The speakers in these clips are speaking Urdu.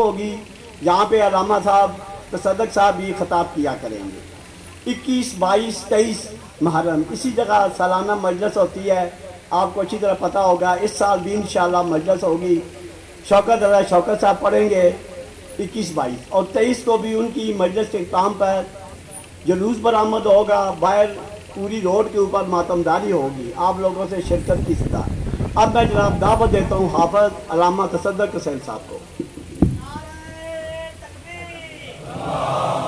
ہوگی۔ یہاں پہ علامہ صاحب تصدق صاحب بھی خطاب کیا کریں گے۔ اکیس، بائیس، تیئیس محرم، اسی جگہ سالانہ مجلس ہوتی ہے۔ آپ کو اچھی طرح پتہ ہوگا، اس سال بھی انشاءاللہ مجلس ہوگی۔ شوکت رضا شوکت صاحب پڑھیں گے۔ اکیس، بائیس۔ اور تیئیس کو بھی ان کی مجلس کے کام پر جلوس برآمد ہوگا۔ باہر پوری روڈ کے اوپر ماتمداری ہوگی۔ آپ لوگوں سے شرکت کی ستا اب میں جناب دعوت دیتا ہوں حافظ علامہ تصدق حسین صاحب کو۔ Amen.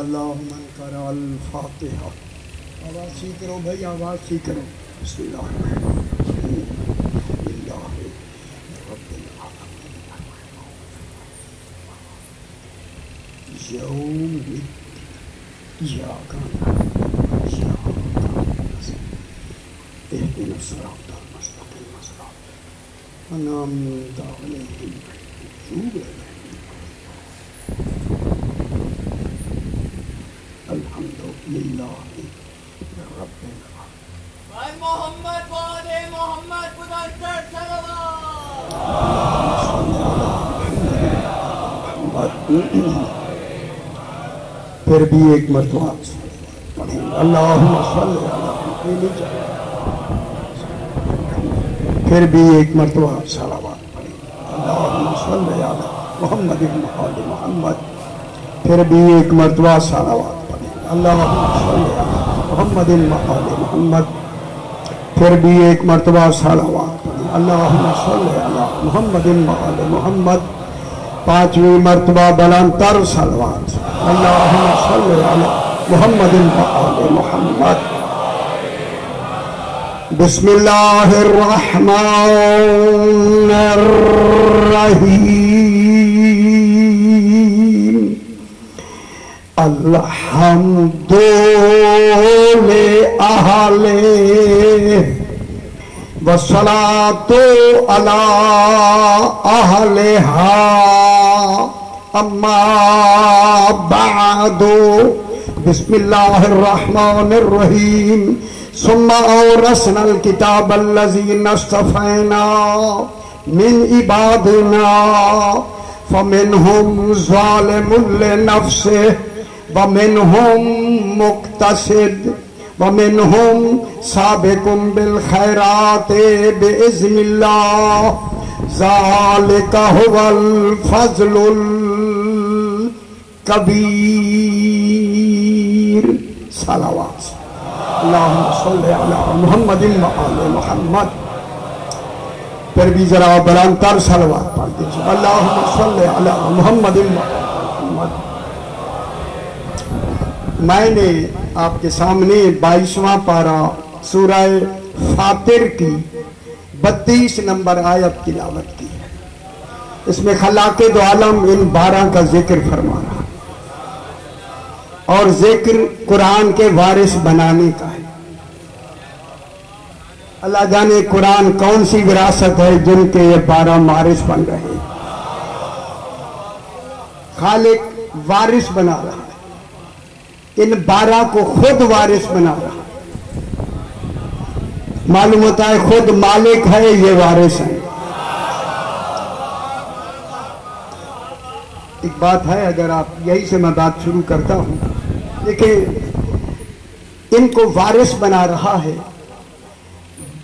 اللہم انکر الفاتحہ۔ آواز سیکھ کرو بھائی آواز سیکھ کرو۔ بسم اللہ۔ پھر بھی ایک مرتبہ اللہم صلی علی پھر بھی ایک مرتبہ صلوات پڑھیں اللہم صلی علی محمد محمد محمد۔ پھر بھی ایک مرتبہ صلوات پڑھیں اللہم صلی علی محمد محمد محمد۔ پھر بھی ایک مرتبہ صلوات پڑھیں اللہم صلی علی محمد محمد محمد۔ پانچویں مرتبہ بلندر صلوات۔ اللہم صلی علی محمد وآل محمد۔ بسم اللہ الرحمن الرحیم۔ الحمد لأہلِ والصلاة على أهلها. أما بعد، بسم الله الرحمن الرحيم. ثم أورثنا الكتاب الذين اصطفينا من عبادنا، فمنهم ظالم لنفسه، ومنهم مقتصد. ومنهم سابق بالخيرات بإذن الله. ذلك هو الفضل الكبير. صلوات. اللهم صل على محمد وآل محمد. پھر بھی ذرا بلندر صلوات پڑھ دیجیے. اللہم صلی علی محمد و آل محمد. میں نے آپ کے سامنے بائیسواں پارا سورہ فاتر کی بتیس نمبر آیت تلاوت کی ہے۔ اس میں خلاق دو عالم ان بارہ کا ذکر فرما رہا اور ذکر قرآن کے وارث بنانے کا ہے۔ اللہ جانے قرآن کون سی وراثت ہے جن کے یہ بارہ وارث بن رہے ہیں۔ خالق وارث بنا رہا ان بارہ کو خود وارث بنا۔ رہا معلوم ہوتا ہے خود مالک ہے، یہ وارث ہے۔ ایک بات ہے، اگر آپ یہی سے میں بات شروع کرتا ہوں۔ دیکھیں، ان کو وارث بنا رہا ہے۔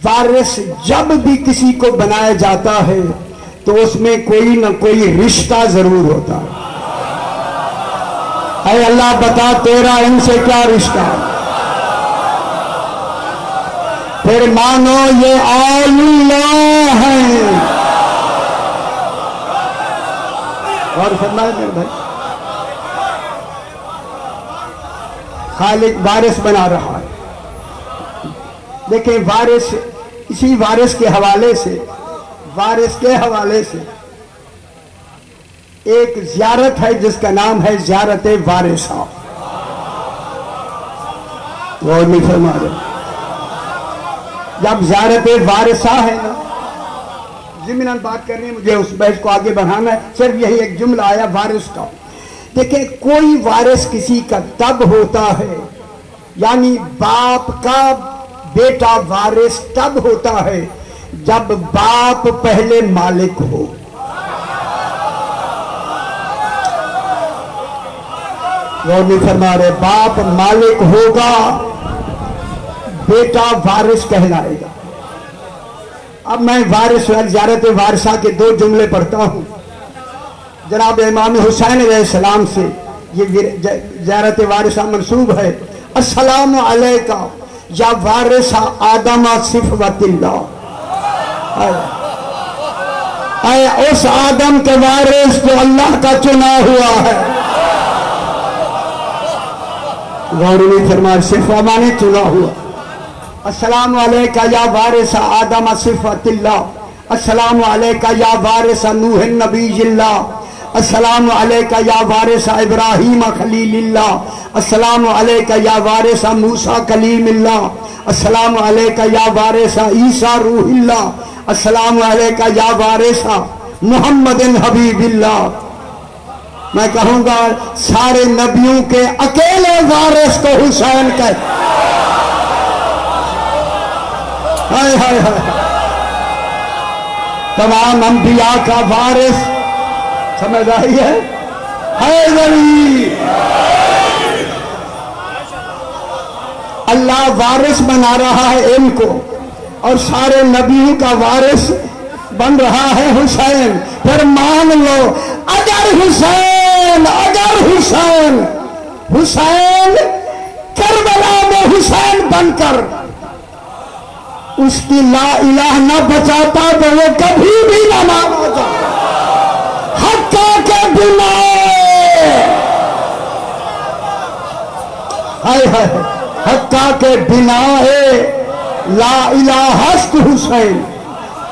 وارث جب بھی کسی کو بنایا جاتا ہے تو اس میں کوئی نہ کوئی رشتہ ضرور ہوتا ہے۔ اے اللہ بتا، تیرا ان سے کیا رشتہ؟ پھر مانو، یہ اللہ ہے۔ اور فرمائے میرے بھائی، خالق وارث بنا رہا ہے۔ دیکھیں وارث، اسی وارث کے حوالے سے، وارث کے حوالے سے ایک زیارت ہے جس کا نام ہے زیارت وارثہ۔ وہ نہیں فرما رہے۔ جب زیارت وارثہ ہے نا ضمناً بات کرنی ہے مجھے اس بحث کو آگے بڑھانا ہے۔ صرف یہی ایک جملہ آیا، وارث کا۔ دیکھیں، کوئی وارث کسی کا تب ہوتا ہے یعنی باپ کا بیٹا وارث تب ہوتا ہے جب باپ پہلے مالک ہو۔ وہ نہیں فرما رہے باپ مالک ہوگا، بیٹا وارث کہلائے گا۔ اب میں وارث زیارت وارثہ کے دو جملے پڑھتا ہوں۔ جناب امام حسین علیہ السلام سے یہ زیارت وارثہ منصوب ہے۔ السلام علیکہ، یا وارثہ آدم صفوت اللہ۔ اے اس آدم کے وارث جو اللہ کا چنا ہوا ہے۔ غوری فرمائے صفوہ مانے چنا ہوا۔ السلام علیکہ یا وارث آدم، صفت اللہ۔ السلام علیکہ یا وارث نوح النبی اللہ۔ السلام علیکہ یا وارث ابراہیم خلیل اللہ۔ السلام علیکہ یا وارث موسیٰ کلیم اللہ۔ السلام علیکہ یا وارث عیسیٰ روح اللہ۔ السلام علیکہ یا وارث محمد حبیب اللہ۔ میں کہوں گا سارے نبیوں کے اکیلے وارث کو حسین کہتے ہائے ہائے ہائے۔ تمام انبیاء کا وارث، سمجھ آئی ہے؟ حیدری اللہ وارث بنا رہا ہے ان کو اور سارے نبیوں کا وارث بن رہا ہے حسین، پھر مان لو، اگر حسین اگر حسین حسین کربلا میں حسین بن کر اس کی لا الہ نہ بچاتا تو وہ کبھی بھی نہ مانا جا حقا کے بنا۔ ہائے ہائے، حقا کے بنا ہے۔ لا الہ حسق حسین۔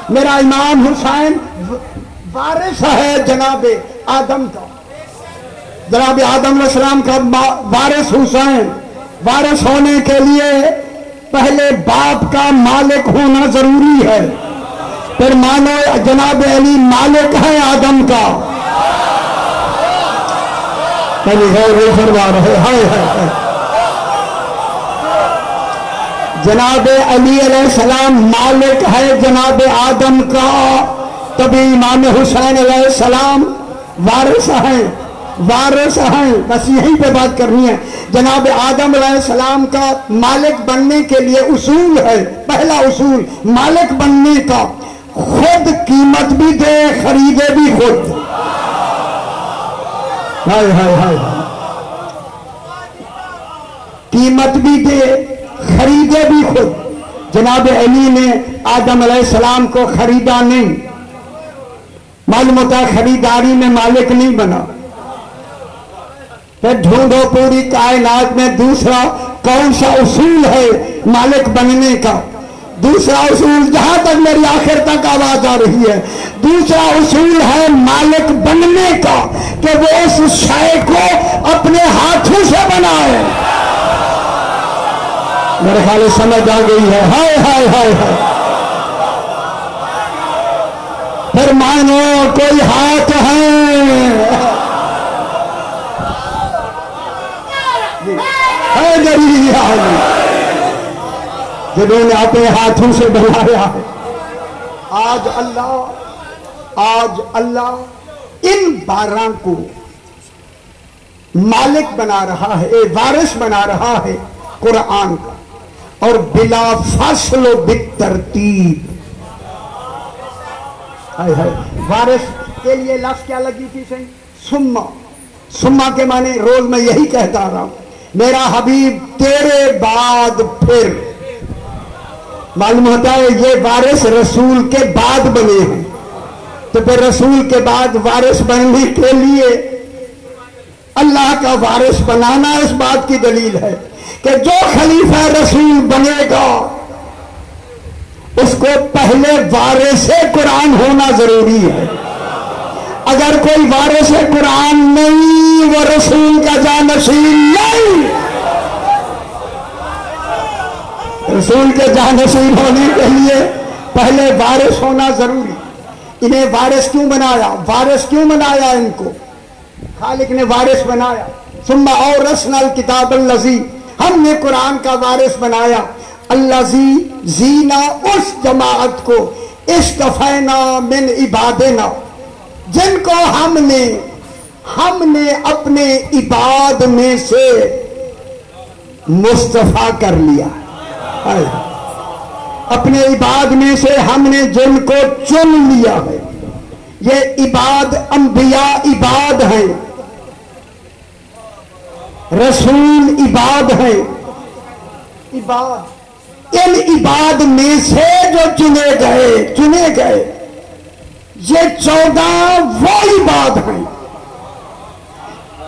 میرا امام حسین، وارث ہے جناب آدم کا۔ جناب آدم علیہ السلام کا وارث حسین۔ وارث ہونے کے لیے پہلے باپ کا مالک ہونا ضروری ہے۔ پھر مانو جناب علی مالک ہے آدم کا۔ فرما رہے ہائے ہائے۔ جناب علی علیہ السلام مالک ہے جناب آدم کا۔ تبھی امام حسین علیہ السلام وارث ہیں وارث ہیں۔ بس یہیں پہ بات کرنی ہے۔ جناب آدم علیہ السلام کا مالک بننے کے لیے اصول ہے، پہلا اصول مالک بننے کا۔ خود قیمت بھی دے، خریدے بھی خود۔ ہائے ہائے ہائے۔ قیمت بھی دے۔ خریدے بھی خود۔ جناب علی نے آدم علیہ السلام کو خریدا نہیں۔ معلوم ہوتا ہے خریداری میں مالک نہیں بنا۔ پھر ڈھونڈو پوری کائنات میں دوسرا کون سا اصول ہے مالک بننے کا؟ دوسرا اصول جہاں تک میری آخر تک آواز آ رہی ہے۔ دوسرا اصول ہے مالک بننے کا کہ وہ اس شے کو اپنے ہاتھوں سے بنائے۔ میرے خیال سمجھ آ گئی ہے۔ ہائے ہائے ہائے ہائے۔ پھر مانو، کوئی ہاتھ ہے۔ جنہوں نے اپنے ہاتھوں سے بنایا ہے۔ آج اللہ آج اللہ ان بارہ کو مالک بنا رہا ہے وارث بنا رہا ہے قرآن کا۔ اور بلا فصل و بترتیب وارث کے لیے لفظ کیا لگی تھی صحیح سما۔ سما کے معنی روز میں یہی کہتا رہا ہوں۔ میرا حبیب تیرے بعد پھر۔ معلوم ہوتا ہے یہ وارث رسول کے بعد بنے ہیں۔ تو پھر رسول کے بعد وارث بننے کے لیے اللہ کا وارث بنانا اس بات کی دلیل ہے۔ کہ جو خلیفہ رسول بنے گا، اس کو پہلے وارث قرآن ہونا ضروری ہے۔ اگر کوئی وارث قرآن نہیں، وہ رسول کا جانشین نہیں۔ رسول کے جانشین ہونے کے لیے پہلے وارث ہونا ضروری۔ انہیں وارث کیوں بنایا؟ وارث کیوں بنایا ان کو؟ خالق نے وارث بنایا۔ ثم اور رسن الکتاب اللذی ہم نے قرآن کا وارث بنایا۔ اللذی زینا اس جماعت کو اشتفینا من عبادنا۔ جن کو ہم نے ہم نے اپنے عباد میں سے مصطفیٰ کر لیا۔ اپنے عباد میں سے ہم نے جن کو چن لیا ہے۔ یہ عباد انبیاء عباد ہیں۔ رسول عباد ہیں عباد۔ ان عباد میں سے جو چنے گئے چنے گئے۔ یہ چودہ وہ عباد ہیں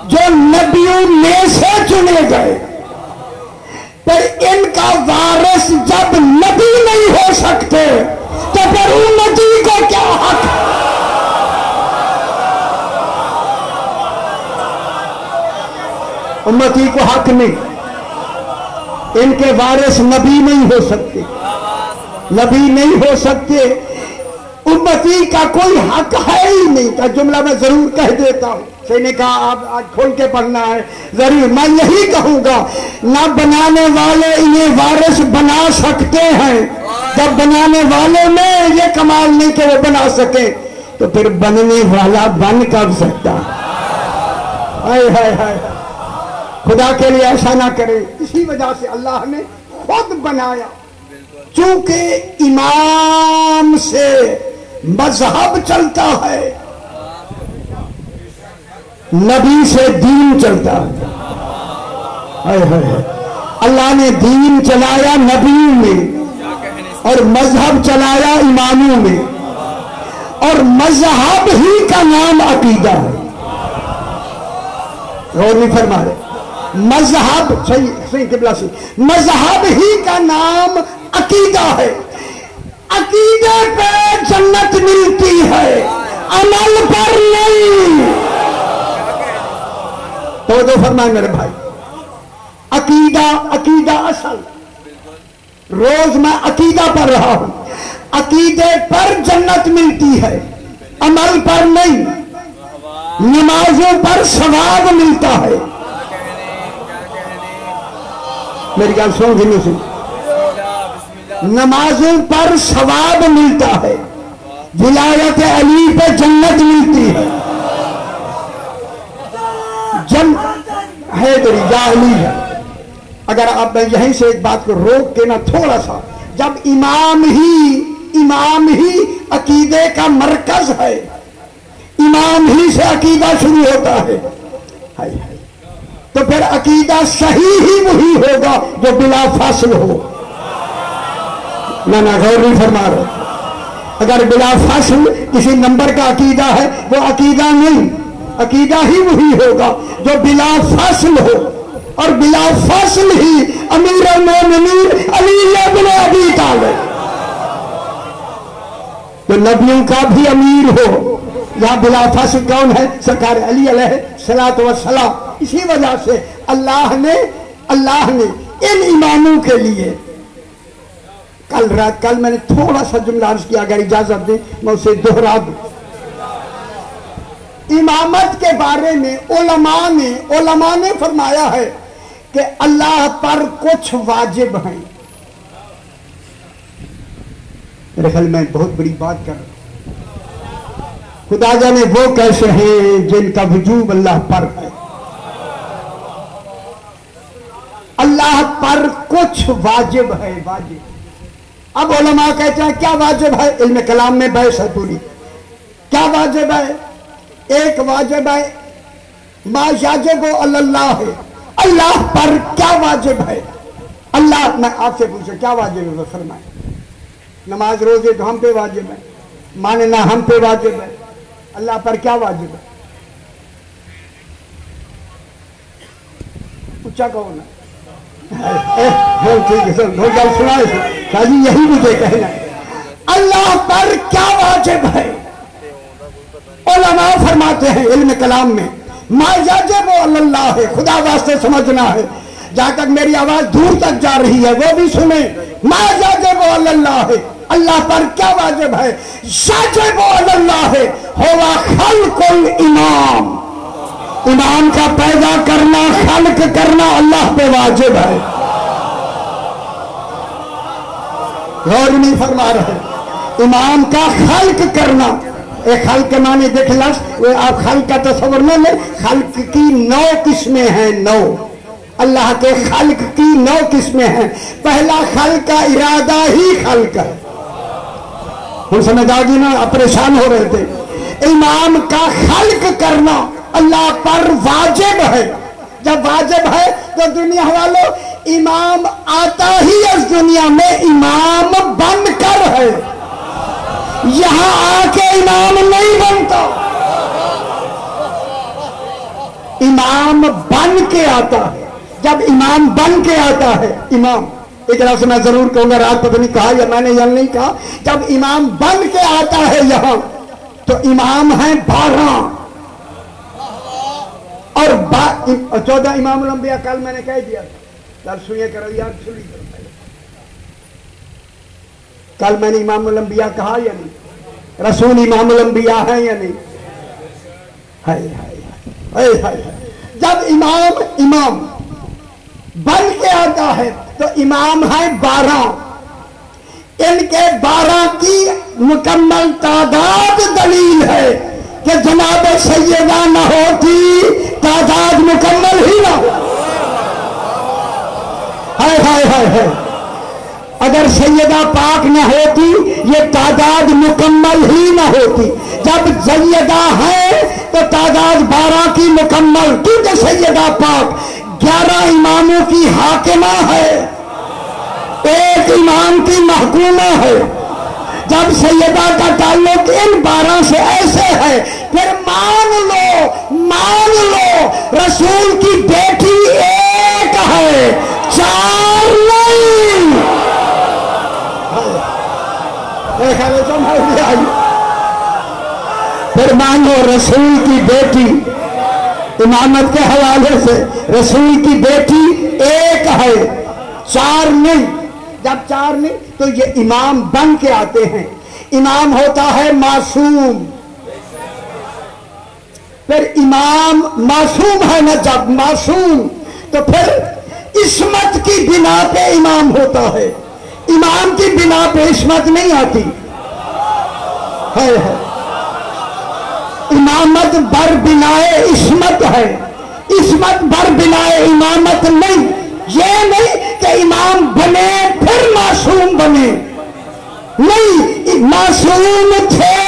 جو نبیوں میں سے چنے گئے۔ پر ان کا وارث جب نبی نہیں ہو سکتے، تو پھر امتی کو کیا حق؟ امتی کو حق نہیں۔ ان کے وارث نبی نہیں ہو سکتے۔ نبی نہیں ہو سکتے۔ امتی کا کوئی حق ہے ہی نہیں۔ کا جملہ میں ضرور کہہ دیتا ہوں۔ سے نے کہا، آپ آج کھول کے پڑھنا ہے۔ ضرور، میں یہی کہوں گا۔ نہ بنانے والے انہیں وارث بنا سکتے ہیں۔ جب بنانے والے میں یہ کمال نہیں کہ وہ بنا سکے، تو پھر بننے والا بن کب سکتا؟ ہائے ہائے ہائے۔ خدا کے لیے ایسا نہ کرے۔ اسی وجہ سے اللہ نے خود بنایا۔ چونکہ امام سے مذہب چلتا ہے، نبی سے دین چلتا ہے۔ اللہ نے دین چلایا نبیوں میں، اور مذہب چلایا اماموں میں۔ اور مذہب ہی کا نام عقیدہ ہے۔ غور نہیں فرما رہے۔ مذہب، صحیح صحیح قبلہ سے، مذہب ہی کا نام عقیدہ ہے۔ عقیدے پہ جنت ملتی ہے، عمل پر نہیں۔ تو دو فرمائے میرے بھائی۔ عقیدہ عقیدہ اصل۔ روز میں عقیدہ پڑھ رہا ہوں۔ عقیدے پر جنت ملتی ہے، عمل پر نہیں۔ نمازوں پر ثواب ملتا ہے۔ میری گل سن گئی نہیں نمازوں پر ثواب ملتا ہے۔ ولایت علی پہ جنت ملتی ہے۔ جن ہے تیری یا علی ہے۔ اگر اب میں یہیں سے ایک بات کو روک کے نا تھوڑا سا، جب امام ہی امام ہی عقیدے کا مرکز ہے۔ امام ہی سے عقیدہ شروع ہوتا ہے۔ تو پھر عقیدہ صحیح ہی وہی ہوگا جو بلا فاصل ہو۔ میں نہ غور نہیں فرما رہا اگر بلا فاصل کسی نمبر کا عقیدہ ہے، وہ عقیدہ نہیں۔ عقیدہ ہی وہی ہوگا جو بلا فاصل ہو۔ اور بلا فاصل ہی امیر المومنین علی ابن ابی طالب۔ تو نبیوں کا بھی امیر ہو۔ یہاں بلا فاصل کون ہے؟ سرکار علی علیہ السلام اسی وجہ سے اللہ نے اللہ نے ان اماموں کے لیے کل رات، کل میں نے تھوڑا سا جملہ عرض کیا، اگر اجازت دیں میں اسے دوہرا دوں۔ امامت کے بارے میں علماء نے علماء نے فرمایا ہے کہ اللہ پر کچھ واجب ہیں۔ میرے خیال میں بہت بڑی بات کر رہا ہوں۔ خدا جانے وہ کیسے ہیں جن کا وجوب اللہ پر ہے۔ اللہ پر کچھ واجب ہے، واجب۔ اب علماء کہتے ہیں، کیا واجب ہے؟ علم کلام میں بحث ہے پوری۔ کیا واجب ہے؟ ایک واجب ہے، ما یاجب و اللہ ہے۔ اللہ پر کیا واجب ہے؟ اللہ، میں آپ سے پوچھا کیا واجب ہے؟ وہ فرمائے۔ نماز روزے تو ہم پہ واجب ہے، ماننا ہم پہ واجب ہے۔ اللہ پر کیا واجب ہے؟ اچھا کہو نا۔ ہاں، یہی مجھے کہنا اللہ پر کیا واجب ہے؟ علماء فرماتے ہیں علم کلام میں، ما یجب اللہ ہے خدا واسطے سمجھنا ہے۔ جہاں تک میری آواز دور تک جا رہی ہے، وہ بھی سنیں۔ ما یجب اللہ ہے اللہ پر کیا واجب ہے؟ یجب اللہ ہے ہوا خلق الامام۔ ایمان کا پیدا کرنا، خلق کرنا اللہ پہ واجب ہے۔ غور نہیں فرما رہے۔ ایمان کا خلق کرنا۔ اے خلق کے معنی دیکھ لفظ یہ آپ خلق کا تصور نہ لیں۔ خلق کی نو قسمیں ہیں، نو۔ اللہ کے خلق کی نو قسمیں ہیں۔ پہلا خلق کا ارادہ ہی خلق ہے۔ ہم سمجھا آگی جی نا پریشان ہو رہے تھے۔ امام کا خلق کرنا۔ اللہ پر واجب ہے۔ جب واجب ہے تو دنیا والوں امام آتا ہی اس دنیا میں امام بن کر ہے۔ یہاں آ کے امام نہیں بنتا۔ امام بن کے آتا ہے۔ جب امام بن کے آتا ہے، امام، ایک طرح سے میں ضرور کہوں گا، رات پتہ نہیں کہا یا میں نے یہ نہیں کہا۔ جب امام بن کے آتا ہے یہاں، تو امام ہیں بارہ۔ اور چودہ امام الانبیاء کل میں نے کہہ دیا کل سنیے کرو، یاد سنی کرو۔ کل میں نے امام الانبیاء کہا یا نہیں؟ رسول امام الانبیاء ہیں یا نہیں؟ جب امام امام بن کے آتا ہے تو امام ہے بارہ۔ ان کے بارہ کی مکمل تعداد دلیل ہے۔ کہ جناب سیدہ نہ ہوتی، تعداد مکمل ہی نہ ہائے ہائے ہائے ہائے۔ اگر سیدہ پاک نہ ہوتی، یہ تعداد مکمل ہی نہ ہوتی۔ جب سیدہ ہے، تو تعداد بارہ کی مکمل۔ کیونکہ سیدہ پاک گیارہ اماموں کی حاکمہ ہے۔ ایک امام کی محکومہ ہے۔ جب سیدہ کا تعلق ان بارہ سے ایسے ہے پھر مان لو مان لو، رسول کی بیٹی ایک ہے، چار نہیں۔ پھر مان لو رسول کی بیٹی۔ امامت کے حوالے سے رسول کی بیٹی ایک ہے، چار نہیں۔ جب چار نہیں، تو یہ امام بن کے آتے ہیں۔ امام ہوتا ہے معصوم۔ پھر امام معصوم ہے نا جب معصوم، تو پھر عصمت کی بنا پہ امام ہوتا ہے۔ امام کی بنا پہ عصمت نہیں آتی۔ ہے امامت بر بنا عصمت ہے۔ عصمت بر بنا امامت نہیں۔ یہ نہیں کہ امام بنے پھر معصوم بنے۔ نہیں، معصوم تھے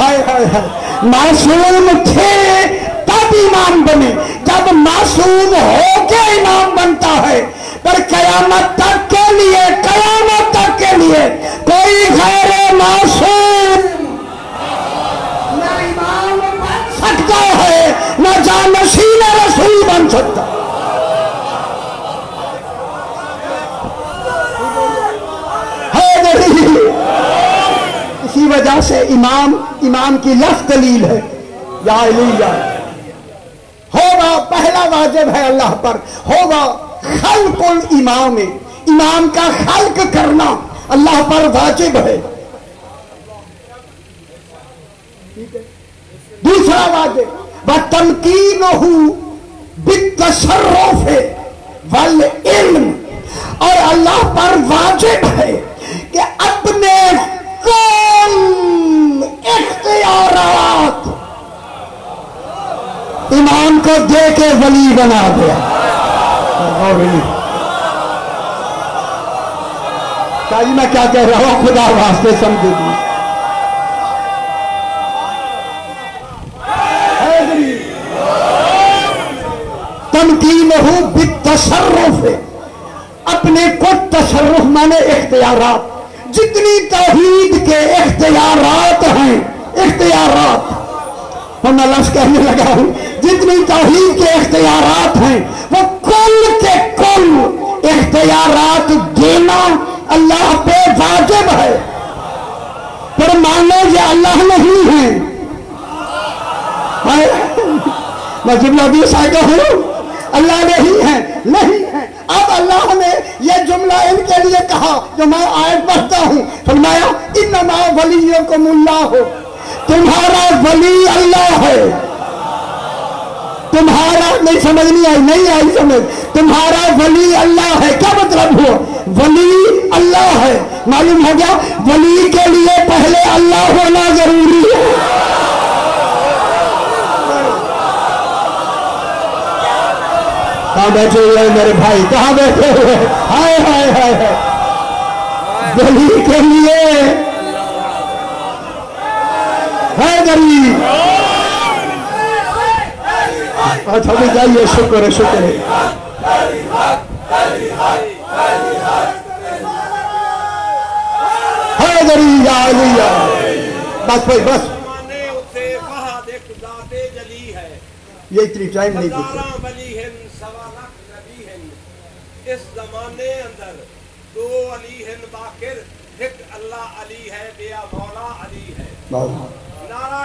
ہائے ہائے ہائے۔ معصوم تھے تب امام بنے۔ جب معصوم ہو کے امام بنتا ہے، پر قیامت تک کے لیے، قیامت تک کے لیے کوئی غیر معصوم نہ امام بن سکتا ہے، نہ جانشین رسول بن سکتا۔ ہے نہیں اسی وجہ سے امام امام کی لفظ دلیل ہے۔ یا علی یا ہوگا پہلا واجب ہے اللہ پر۔ ہوگا خلق الامام۔ امام کا خلق کرنا اللہ پر واجب ہے۔ دوسرا واجب وہ تمکین ہوں بالتصرف والعلم۔ اور اللہ پر واجب ہے کہ اپنے کل اختیارات! امام کو دے کے ولی بنا دیا۔ کہا جی میں کیا کہہ رہا ہوں؟ خدا واسطے سمجھے دی تمکین ہوں بالتصرف۔ اپنے کو تصرف مانے اختیارات جتنی توحید کے اختیارات ہیں، اختیارات۔ اور میں لفظ کہنے لگا ہوں، جتنی توحید کے اختیارات ہیں، وہ کل کے کل اختیارات دینا اللہ پہ واجب ہے۔ پر مانو یہ اللہ نہیں ہے۔ میں جملہ بھی سائدہ ہوں، اللہ نہیں ہے نہیں ہے۔ اب اللہ نے یہ جملہ ان کے لیے کہا جو میں آیت پڑھتا ہوں۔ فرمایا، انما ولیکم اللہ۔ ہو تمہارا ولی اللہ ہے۔ تمہارا نہیں، سمجھ نہیں آئی نہیں آئی سمجھ۔ تمہارا ولی اللہ ہے۔ کیا مطلب ہوا؟ ولی اللہ ہے۔ معلوم ہو گیا، ولی کے لیے پہلے اللہ ہونا ضروری ہے۔ کہاں بیٹھے ہوئے ہیں میرے بھائی؟ کہاں بیٹھے ہوئے ہائے ہائے ہائے ہائے۔ ولی کے لیے۔ ہے غریب اچھا بھی جائیے شکر ہے شکر ہے۔ ہے غریب یا علی یا بس بھائی بس۔ ہے۔ یہ اتنی ٹائم نہیں دیتے ہزاراں ولی ہیں سوا لاکھ نبی ہیں اس زمانے اندر دو علی ہیں باقر ایک اللہ علی ہے بیا مولا علی ہے۔ نعرہ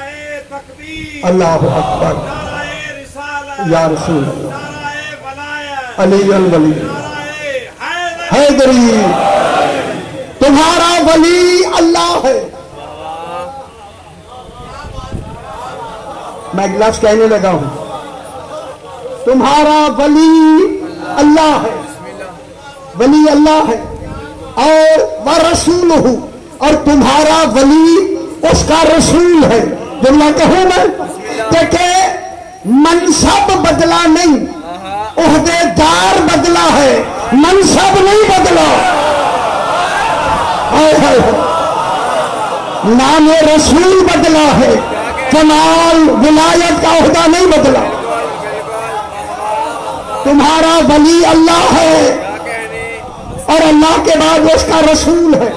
تکبیر۔ اللہ اکبر۔ نعرہ رسالت۔ یا رسول اللہ۔ نعرہ ولایت۔ علی الولی۔ نعرہ حیدر ہے غریب تمہارا ولی اللہ ہے۔ میں لفظ کہنے لگا ہوں۔ تمہارا ولی اللہ ہے۔ ولی اللہ ہے اور وہ رسول ہوں اور تمہارا ولی اس کا رسول ہے۔ جملہ کہوں میں کہ منصب بدلا نہیں عہدے دار بدلا ہے، منصب نہیں بدلا۔ نام رسول بدلا ہے، کمال ولایت کا عہدہ نہیں بدلا۔ تمہارا ولی اللہ ہے۔ اور اللہ کے بعد اس کا رسول ہے۔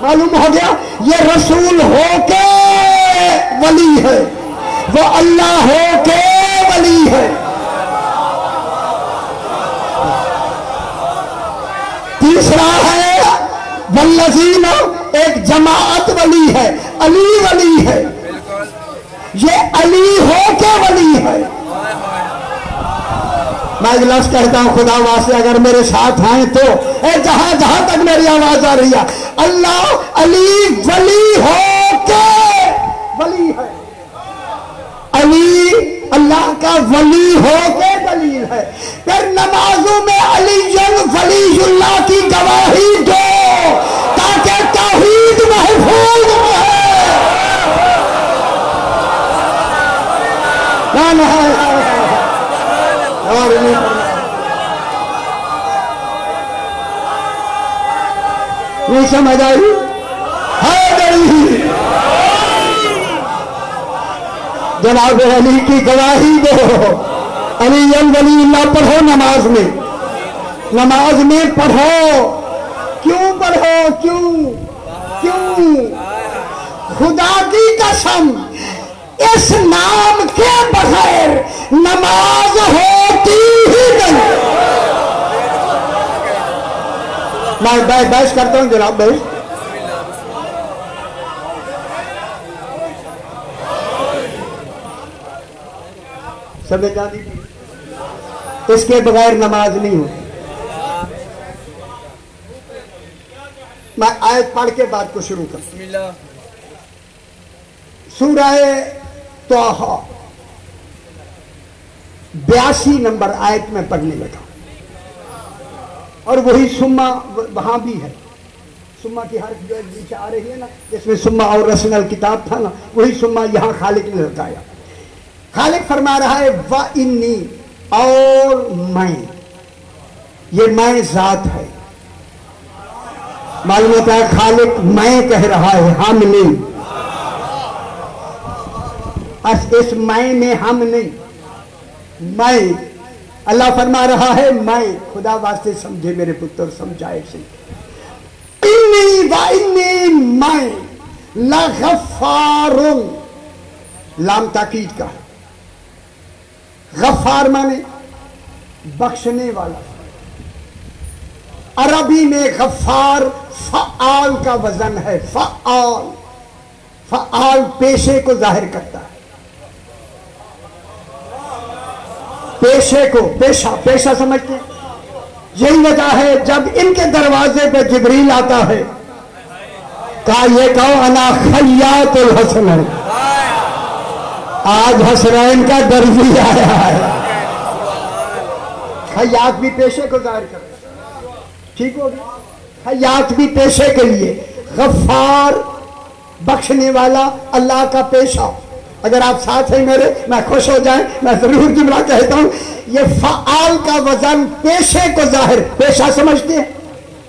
معلوم ہو گیا؟ یہ رسول ہو کے ولی ہے۔ وہ اللہ ہو کے ولی ہے۔ تیسرا ہے، والذین، ایک جماعت ولی ہے، علی ولی ہے۔ یہ علی ہو کے ولی ہے۔ میں ایک لفظ کہتا ہوں، خدا واسطے اگر میرے ساتھ ہیں تو، اے جہاں جہاں تک میری آواز آ رہی ہے، اللہ علی ولی ہو کے ولی ہے۔ علی، اللہ کا ولی ہو کے دلیل ہے۔ پھر نمازوں میں علی ولی اللہ کی گواہی دو، تاکہ توحید محفوظ رہے۔ لا الہ سمجھ آئی حیدری جناب علی کی گواہی دو علی ولی اللہ پڑھو نماز میں نماز میں پڑھو کیوں پڑھو کیوں کیوں خدا کی قسم اس نام کے بغیر نماز ہوتی ہی نہیں۔ میں بحث بحث کرتا ہوں جناب بھائی آ دی اس کے بغیر نماز نہیں ہوتی۔ میں آیت پڑھ کے بات کو شروع کرتا اللہ۔ سورہ توحا بیاسی نمبر آیت میں پڑھنے لگا۔ اور وہی سما وہاں بھی ہے۔ سما کی حرف جو نیچے آ رہی ہے نا، جس میں سما اور رسنل کتاب تھا نا، وہی سما یہاں خالق نے لگایا خالق فرما رہا ہے و انی اور میں۔ یہ میں ذات ہے۔ معلوم ہوتا ہے خالق میں کہہ رہا ہے ہم نہیں اس اس میں میں ہم نہیں۔ میں اللہ فرما رہا ہے میں خدا واسطے سمجھے میرے پتر، سمجھائے سے انی و انی میں لغفار لام تاکید کا۔ ہے غفار مانے، بخشنے والا۔ عربی میں غفار، فعال کا وزن ہے، فعال۔ فعال پیشے کو ظاہر کرتا ہے۔ پیشے کو پیشہ پیشہ سمجھتے ہیں؟ یہی وجہ ہے جب ان کے دروازے پہ جبریل آتا ہے، کہا یہ کہو، انا خیات الحسن ہے آج حسنین کا درجی آیا ہے۔ خیات بھی پیشے کو ظاہر کرتا ٹھیک ہو گیا؟ خیات بھی پیشے کے لیے۔ غفار بخشنے والا اللہ کا پیشہ۔ اگر آپ ساتھ ہیں میرے، میں خوش ہو جائیں، میں ضرور جملہ کہتا ہوں، یہ فعال کا وزن پیشے کو ظاہر، پیشہ سمجھتے ہیں؟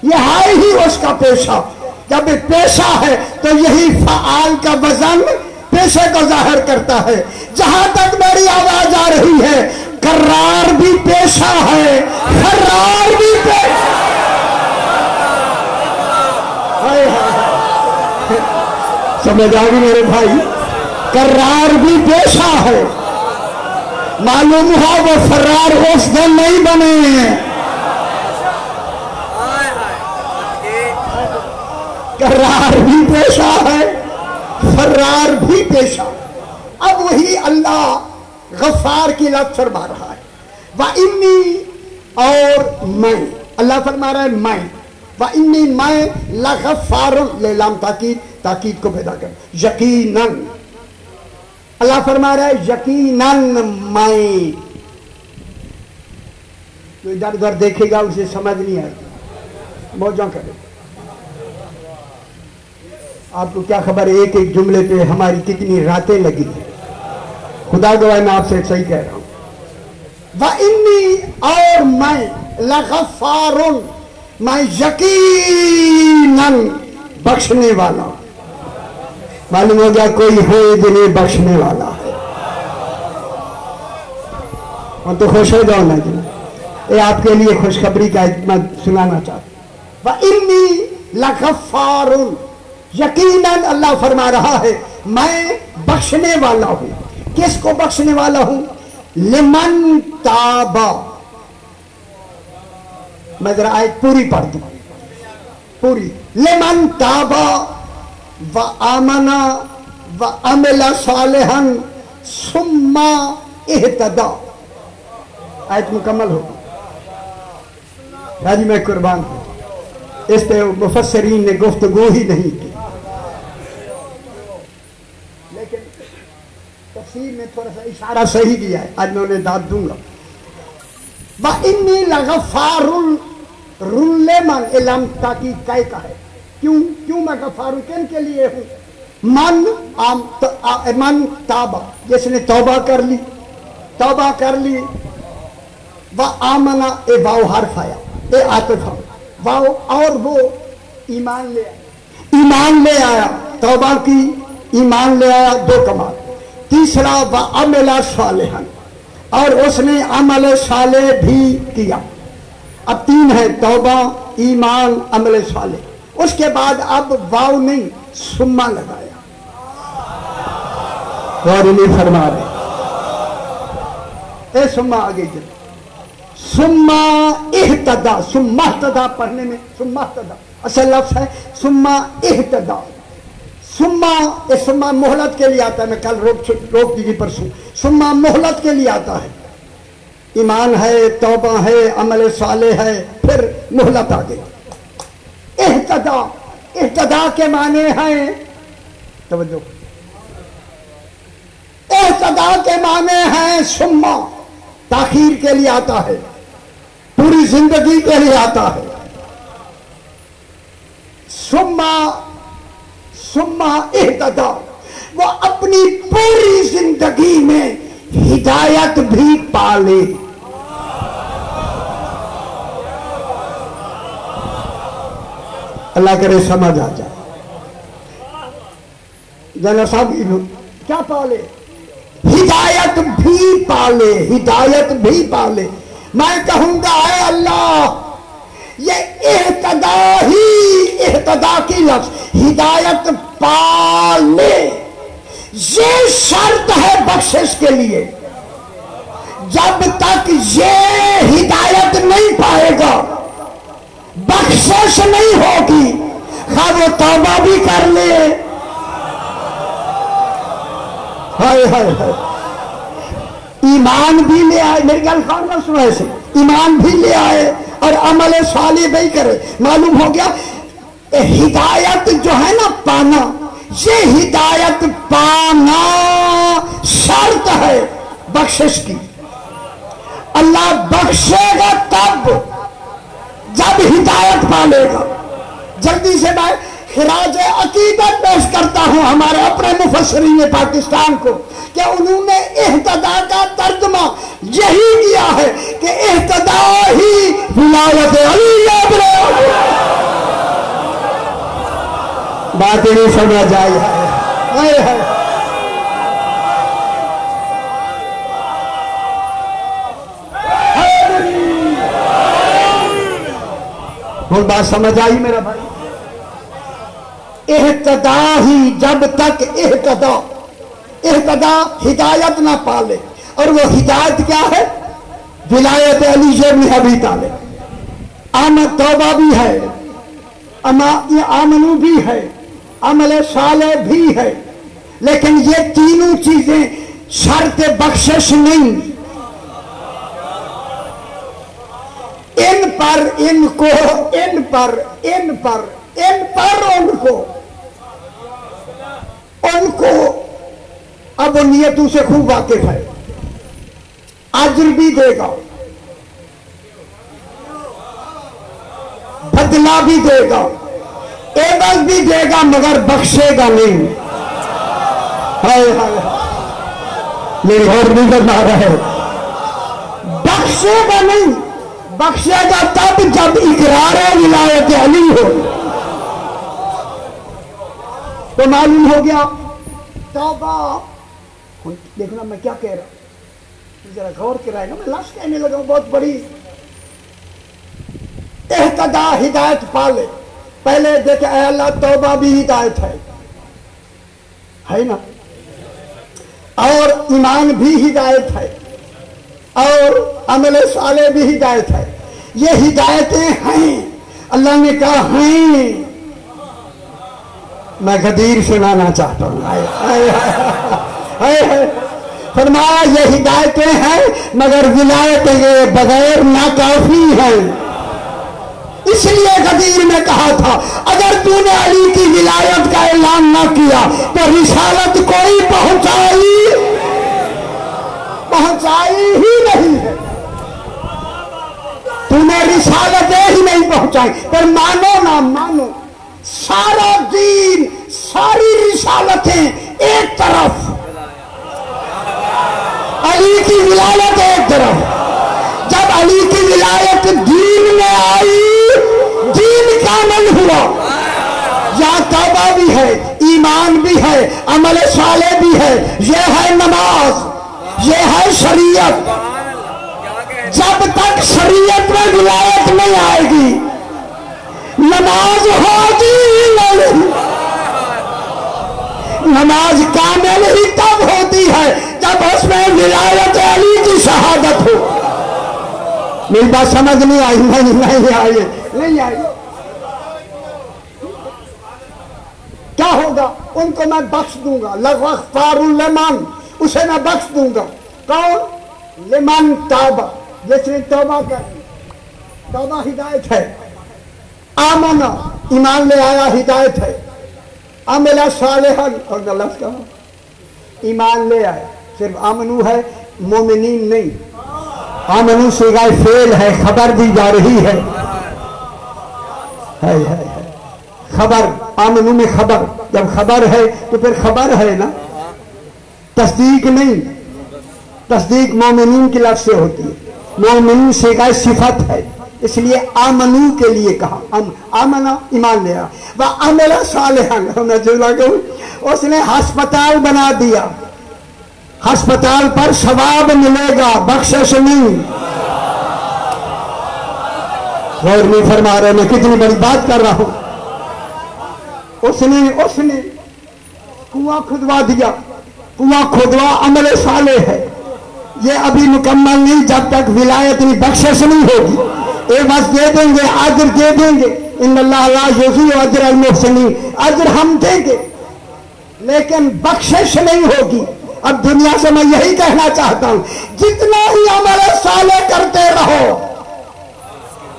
یہ ہے ہی اس کا پیشہ۔ جب پیشہ ہے تو یہی فعال کا وزن پیشے کو ظاہر کرتا ہے۔ جہاں تک میری آواز آ رہی ہے کرار بھی پیشہ ہے، فرار بھی پیشہ سمجھ آ گئی میرے بھائی؟ کرار بھی پیشہ ہے معلوم ہوا وہ فرار اس دن نہیں بنے۔ ہیں کرار بھی پیشہ ہے، فرار بھی پیشہ۔ اب وہی اللہ غفار کی لفظ فرما رہا ہے۔ وَإِنِّي اور میں۔ اللہ فرما رہا ہے، میں۔ وَإِنِّي میں لغفار لیلام تاکید تاکید کو پیدا کر یقیناً اللہ فرما رہا ہے، یقیناً میں جو ادھر ادھر دیکھے گا، اسے سمجھ نہیں آئے گا موجہ کرے۔ آپ کو کیا خبر ہے؟ ایک ایک جملے پہ ہماری کتنی راتیں لگی ہیں۔ خدا گواہ میں آپ سے صحیح کہہ رہا ہوں۔ وَإِنِّي اور میں لغفارٌ میں یقیناً بخشنے والا ہوں۔ معلوم ہو گیا کوئی ہے جنہیں بخشنے والا ہے۔ ہم تو خوش ہو جاؤ نا جی یہ آپ کے لیے خوشخبری کا میں سنانا چاہتا ہوں۔ وَإِنِّي لَغَفَّارٌ یقیناً اللہ فرما رہا ہے، میں بخشنے والا ہوں۔ کس کو بخشنے والا ہوں؟ لمن تابا میں ذرا آیت پوری پڑھ دوں۔ پوری۔ لمن تابا و آمنا و عمل صالحا ثم اہتدا آیت مکمل ہوگی راجی میں قربان ہوں۔ اس پہ مفسرین نے گفتگو ہی نہیں کی۔ لیکن تفسیر میں تھوڑا سا اشارہ صحیح دیا ہے۔ آج میں انہیں داد دوں گا۔ وَإِنِّي لَغَفَارٌ۔ رُلِّمَنْ علم تاکہ کہے کا ہے کیوں کیوں میں غفار کن کے لیے ہوں؟ من من تابا جس نے توبہ کر لی، توبہ کر لی و آمنا، اے، واؤ حرف آیا، اے آتف واؤ اور وہ ایمان لے آیا۔ ایمان لے آیا، توبہ کی، ایمان لے آیا، دو کمال۔ تیسرا و املا صالحا۔ اور اس نے عمل صالح بھی کیا۔ اب تین ہے توبہ، ایمان، عمل صالح۔ اس کے بعد اب واو نہیں، سما لگایا۔ غور نہیں فرما رہے۔ اے سمہ آگے جب سمہ احتدہ سمہ احتدہ پڑھنے میں، سما احتدا اصل لفظ ہے سما سمہ سما سمہ محلت کے لیے آتا ہے۔ میں کل روک روک پر پرسوں۔ سما محلت کے لیے آتا ہے۔ ایمان ہے، توبہ ہے، عمل صالح ہے، پھر محلت آگئی احتدا احتدا کے معنی ہیں۔ توجہ۔ احتدا کے معنی ہیں سما تاخیر کے لیے آتا ہے، پوری زندگی کے لیے آتا ہے۔ سما سما احتدا وہ اپنی پوری زندگی میں ہدایت بھی پالے۔ اللہ کرے سمجھ آ جائے۔ جانا صاحب کیا پالے؟ ہدایت بھی پالے، ہدایت بھی پالے۔ میں کہوں گا، اے اللہ، یہ احتدا ہی احتدا کی لفظ، ہدایت پالے۔ یہ شرط ہے بخشش کے لیے۔ جب تک یہ ہدایت نہیں پائے گا بخشش نہیں ہوگی۔ ہاں وہ توبہ بھی کر لے۔ ہائے ہائے ہائے۔ ایمان بھی لے آئے۔ میرے گل خان نہ سنو سے ایمان بھی لے آئے اور عمل صالح بھی کرے۔ معلوم ہو گیا؟ ہدایت جو ہے نا پانا، یہ ہدایت پانا شرط ہے بخشش کی۔ اللہ بخشے گا تب ہدایت پا لے گا۔ جلدی سے میں خراج عقیدت پیش کرتا ہوں ہمارے اپنے مفسرین پاکستان کو کہ انہوں نے احتداء کا ترجمہ یہی کیا ہے کہ احتداء ہی ولایت علی بات نہیں سمجھ آئی ہے ہوں بات سمجھ آئی میرا بھائی؟ احتدا ہی جب تک احتدا احتدا ہدایت نہ پالے۔ اور وہ ہدایت کیا ہے؟ ولایت علی شیب ابھی تالے آم توبہ بھی ہے آمنو بھی ہے، عمل صالح بھی ہے۔ لیکن یہ تینوں چیزیں شرط بخشش نہیں۔ ان پر ان کو ان پر ان پر ان پر ان کو ان کو اب وہ نیتوں سے خوب واقف ہے اجر بھی دے گا بدلا بھی دے گا ایبل بھی دے گا مگر بخشے گا نہیں ہائے ہائے میری اور نظر آ رہا ہے بخشے گا نہیں بخشے گا تب جب اقرار ولایت علی ہو۔ تو معلوم ہو گیا، توبہ دیکھنا میں کیا کہہ رہا ہوں۔ ذرا غور کر رہا ہے نا، میں لفظ کہنے لگا ہوں، بہت بڑی۔ احتدا ہدایت پالے۔ پہلے دیکھ اے اللہ، توبہ بھی ہدایت ہے۔ ہے نا؟ اور ایمان بھی ہدایت ہے۔ اور عمل صالح بھی ہدایت ہے۔ یہ ہدایتیں ہیں۔ اللہ نے کہا ہیں۔ میں غدیر سنانا چاہتا ہوں۔ فرمایا، یہ ہدایتیں ہیں، مگر ولایتیں یہ بغیر ناکافی ہیں اس لیے غدیر نے کہا تھا، اگر تو نے علی کی ولایت کا اعلان نہ کیا، تو رسالت کوئی پہنچائی پہنچائی ہی نہیں ہے۔ تم نے رسالتیں ہی نہیں پہنچائی۔ پر مانو نہ مانو، سارا دین، ساری رسالتیں ایک طرف۔ علی کی ولایت ایک طرف۔ جب علی کی ولایت دین میں آئی، دین کامل ہوا۔ یا توبہ بھی ہے، ایمان بھی ہے، عمل صالح بھی ہے۔ یہ ہے نماز۔ یہ ہے شریعت۔ جب تک شریعت میں ولایت نہیں آئے گی، نماز ہوگی نہیں۔ نماز کامل ہی تب ہوتی ہے جب اس میں ولایت علی کی شہادت ہو۔ میری بات سمجھ نہیں آئی، نہیں نہیں آئی نہیں آئی۔ کیا ہوگا؟ ان کو میں بخش دوں گا۔ لغ فار المان اسے میں بخش دوں گا۔ کون؟ لمن توبہ۔ جس نے توبہ کر توبہ ہدایت ہے۔ آمنا۔ ایمان لے آیا، ہدایت ہے۔ عملا صالحا۔ اور غلط کہا ایمان لے آیا صرف آمنو ہے، مومنین نہیں۔ آمنو سے گائے فیل ہے، خبر دی جا رہی ہے۔ خبر، آمنو میں خبر۔ جب خبر ہے تو پھر خبر ہے نا۔ تصدیق نہیں۔ تصدیق مومنین کی لفظ سے ہوتی ہے۔ مومنین سے کا صفت ہے۔ اس لیے آمنو کے لیے کہا۔ آمنا ایمان لیا وہ امرا صالحہ اس نے ہسپتال بنا دیا۔ ہسپتال پر ثواب ملے گا۔ بخشش نہیں۔ غور نہیں فرما رہے میں کتنی بڑی بات کر رہا ہوں۔ اس نے اس نے کنواں کھدوا دیا۔ کنواں کھودوا عمل صالح ہے۔ یہ ابھی مکمل نہیں، جب تک ولایت نہیں بخشش نہیں ہوگی۔ اے بس دے دیں گے عجر دے دیں گے۔ ان اللہ اللہ یوزی اجر المحسنی عجر ہم دیں گے۔ لیکن بخشش نہیں ہوگی۔ اب دنیا سے میں یہی کہنا چاہتا ہوں، جتنا ہی عمل صالح کرتے رہو۔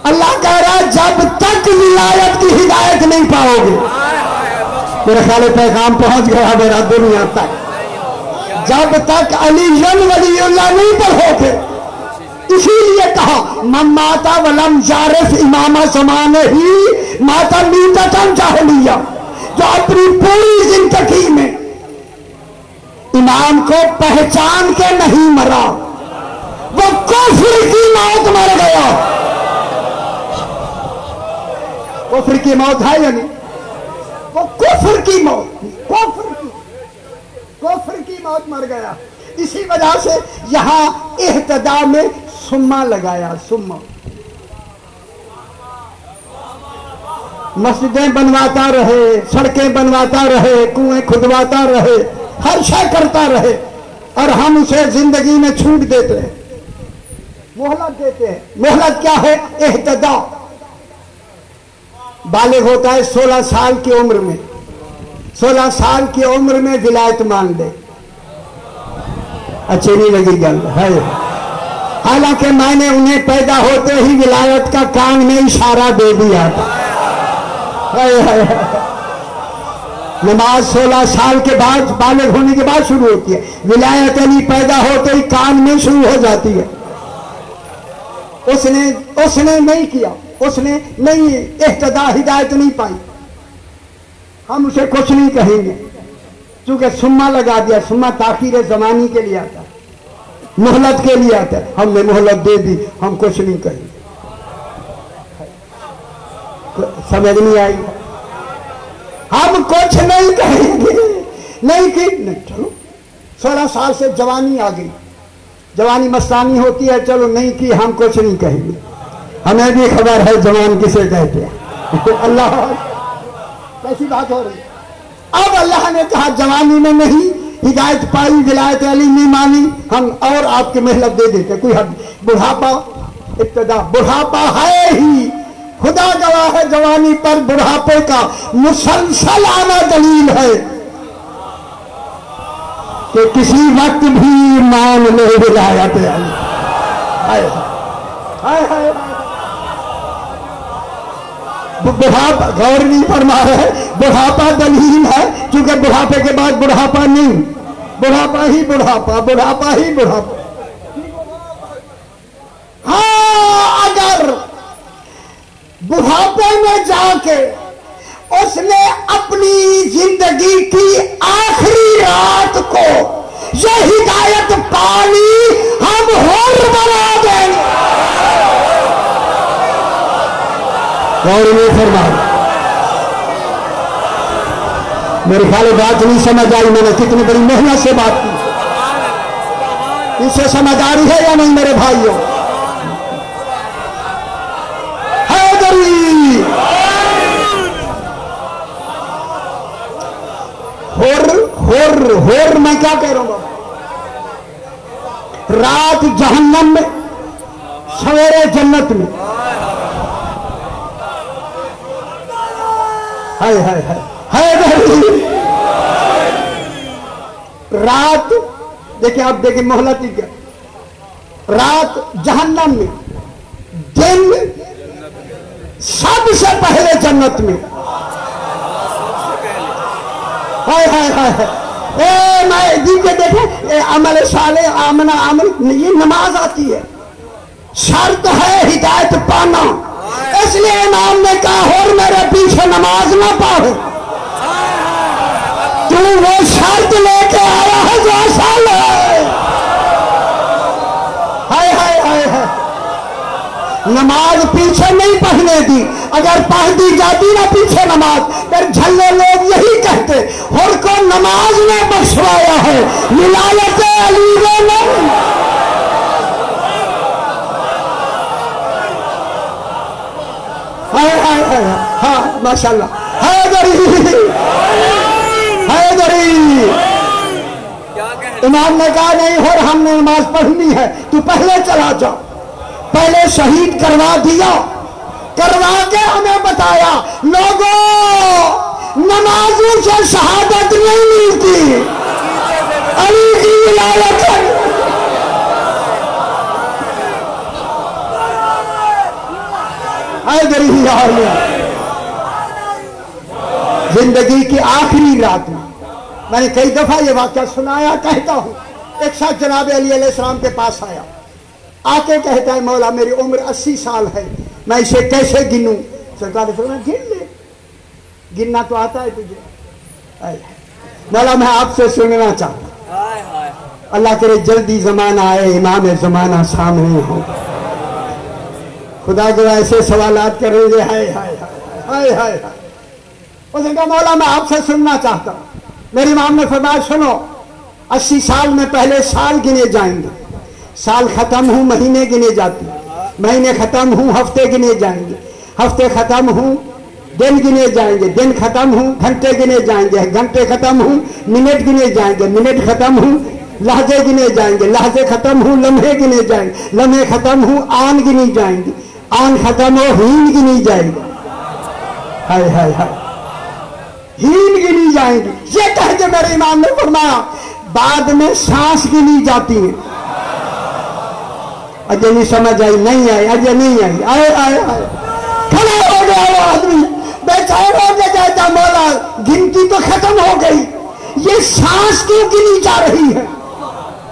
اللہ کہہ رہا ہے، جب تک ولایت کی ہدایت نہیں پاؤ گے۔ میرے خیال پیغام پہنچ گیا میرا دنیا تک۔ جب تک علی ولی اللہ نہیں پر پڑھوتے اسی لیے کہا، من ماتا ولم جارف امام زمانے ہی، ماتا میتا تن جاہلیہ، جو اپنی پوری زندگی میں امام کو پہچان کے نہیں مرا، وہ کفر کی موت مر گیا۔ کفر کی موت ہے یا نہیں؟ وہ کفر کی موت، کفر۔ کوفر کی موت مر گیا۔ اسی وجہ سے یہاں احتدا میں سما لگایا سما مسجدیں بنواتا رہے، سڑکیں بنواتا رہے، کنویں کھدواتا رہے، ہر شئے کرتا رہے۔ اور ہم اسے زندگی میں چھوٹ دیتے ہیں۔ محلت دیتے ہیں۔ محلت کیا ہے؟ احتدا بالغ ہوتا ہے سولہ سال کی عمر میں۔ سولہ سال کی عمر میں ولایت مان لے اچھی نہیں لگی گل۔ ہے حالانکہ میں نے انہیں پیدا ہوتے ہی ولایت کا کان میں اشارہ دے دیا تھا۔ نماز سولہ سال کے بعد بالغ ہونے کے بعد شروع ہوتی ہے۔ ولایت علی پیدا ہوتے ہی کان میں شروع ہو جاتی ہے۔ اس نے اس نے نہیں کیا۔ اس نے نہیں اقتدا ہدایت نہیں پائی۔ ہم اسے کچھ نہیں کہیں گے۔ چونکہ سما لگا دیا سما تاخیر زمانی کے لیے آتا محلت کے لیے آتا ہے۔ ہم نے محلت دے دی، ہم کچھ نہیں کہیں گے۔ سمجھ نہیں آئی؟ ہم کچھ نہیں کہیں گے۔ نہیں کہ نہیں، چلو۔ سولہ سال سے جوانی آ گئی۔ جوانی مستانی ہوتی ہے، چلو نہیں کی، ہم کچھ نہیں کہیں گے۔ ہمیں بھی خبر ہے جوان کسے کہتے ہیں۔ اللہ۔ کیسی بات ہو رہی ہے۔ اب اللہ نے کہا، جوانی میں نہیں، ہدایت پائی، ولایت علی نہیں مانی۔ ہم اور آپ کی محلت دے دیتے کوئی حد بڑھاپا، ابتدا، بڑھاپا ہے ہی۔ خدا گواہ ہے، جوانی پر بڑھاپے کا مسلسل آنا دلیل ہے۔ کہ کسی وقت بھی مان لے ولایت علی ہائے۔ ہائے ہائے۔ بڑھاپا غور نہیں فرما رہے بڑھاپا دلیل ہے کیونکہ بڑھاپے کے بعد بڑھاپا نہیں۔ بڑھاپا ہی بڑھاپا بڑھاپا ہی بڑھاپا۔ ہاں اگر بڑھاپے میں جا کے اس نے اپنی زندگی کی آخری رات کو یہ ہدایت پانی ہم ہور بنا دیں گے۔ غور نہیں فرما میرے خیال میں بات نہیں سمجھ آئی، میں نے کتنی بڑی محنت سے بات کی۔ اسے سمجھ آ رہی ہے یا نہیں میرے بھائیوں؟ حیدری ہور ہور ہور میں کیا کہہ رہا ہوں؟ رات جہنم میں، سویرے جنت میں۔ ہائے ہائے ہائے حیدری جی۔ رات، دیکھیں آپ دیکھیں محلت ہی کیا۔ رات جہنم میں، دن سب سے پہلے جنت میں۔ ہائے ہائے ہائے اے میں جی کے دیکھیں، اے عمل صالح، آمنہ عمل یہ نماز آتی ہے۔ شرط ہے ہدایت پانا۔ اس لیے امام نے کہا اور میرے پیچھے نماز نہ پاؤ تو وہ شرط لے کے آیا ہے جو اصل ہے؟ ہائے ہائے ہائے ہائے۔ نماز پیچھے نہیں پڑھنے دی۔ اگر پڑھ دی جاتی نا پیچھے نماز، پھر جھلے لوگ یہی کہتے اور کو نماز نے بخشوایا ہے۔ ولایت علی نے نہیں ہائے ہائے ہائے ہاں ماشاء اللہ حیدری حیدری امام نے کہا، نہیں اور ہم نے نماز پڑھنی ہے۔ تو پہلے چلا جا۔ پہلے شہید کروا دیا۔ کروا کے ہمیں بتایا، لوگوں، نمازوں سے شہادت نہیں ملتی۔ علی کی ولایت حیدری ہی آئے زندگی کی آخری رات میں میں نے کئی دفعہ یہ واقعہ سنایا کہتا ہوں۔ ایک شخص جناب علی علیہ السلام کے پاس آیا۔ آ کے کہتا ہے مولا میری عمر اسی سال ہے میں اسے کیسے گنوں؟ سرکار فرمایا گن لے۔ گننا تو آتا ہے تجھے۔ آئے۔ مولا میں آپ سے سننا چاہتا ہوں۔ اللہ کرے جلدی زمانہ آئے امام زمانہ سامنے ہو۔ خدا جو ایسے سوالات کریں گے ہائے ہائے ہائے ہائے ہائے اس نے کہا، مولا، میں آپ سے سننا چاہتا ہوں۔ میری امام نے فرمایا، سنو، اسی سال میں پہلے سال گنے جائیں گے۔ سال ختم ہوں، مہینے گنے جاتے مہینے ختم ہوں، ہفتے گنے جائیں گے۔ ہفتے ختم ہوں، دن گنے جائیں گے۔ دن ختم ہوں، گھنٹے گنے جائیں گے۔ گھنٹے ختم ہوں، منٹ گنے جائیں گے۔ منٹ ختم ہوں، لہجے گنے جائیں گے۔ لہجے ختم ہوں، لمحے گنے جائیں گے۔ لمحے ختم ہوں، آن گنی جائیں گے۔ آن ختم ہو ہین گنی جائیں گے ہائے ہائے ہائے۔ ہین گنی جائیں گی۔ یہ کہہ کے میرے امام نے فرمایا، بعد میں سانس گنی جاتی ہیں اجے نہیں سمجھ آئی، نہیں آئی، اجے نہیں آئی۔ آئے آئے آئے۔ کھڑا ہو گیا وہ آدمی۔ بیچار ہو کے کہتا مولا۔ گنتی تو ختم ہو گئی۔ یہ سانس کیوں گنی جا رہی ہے؟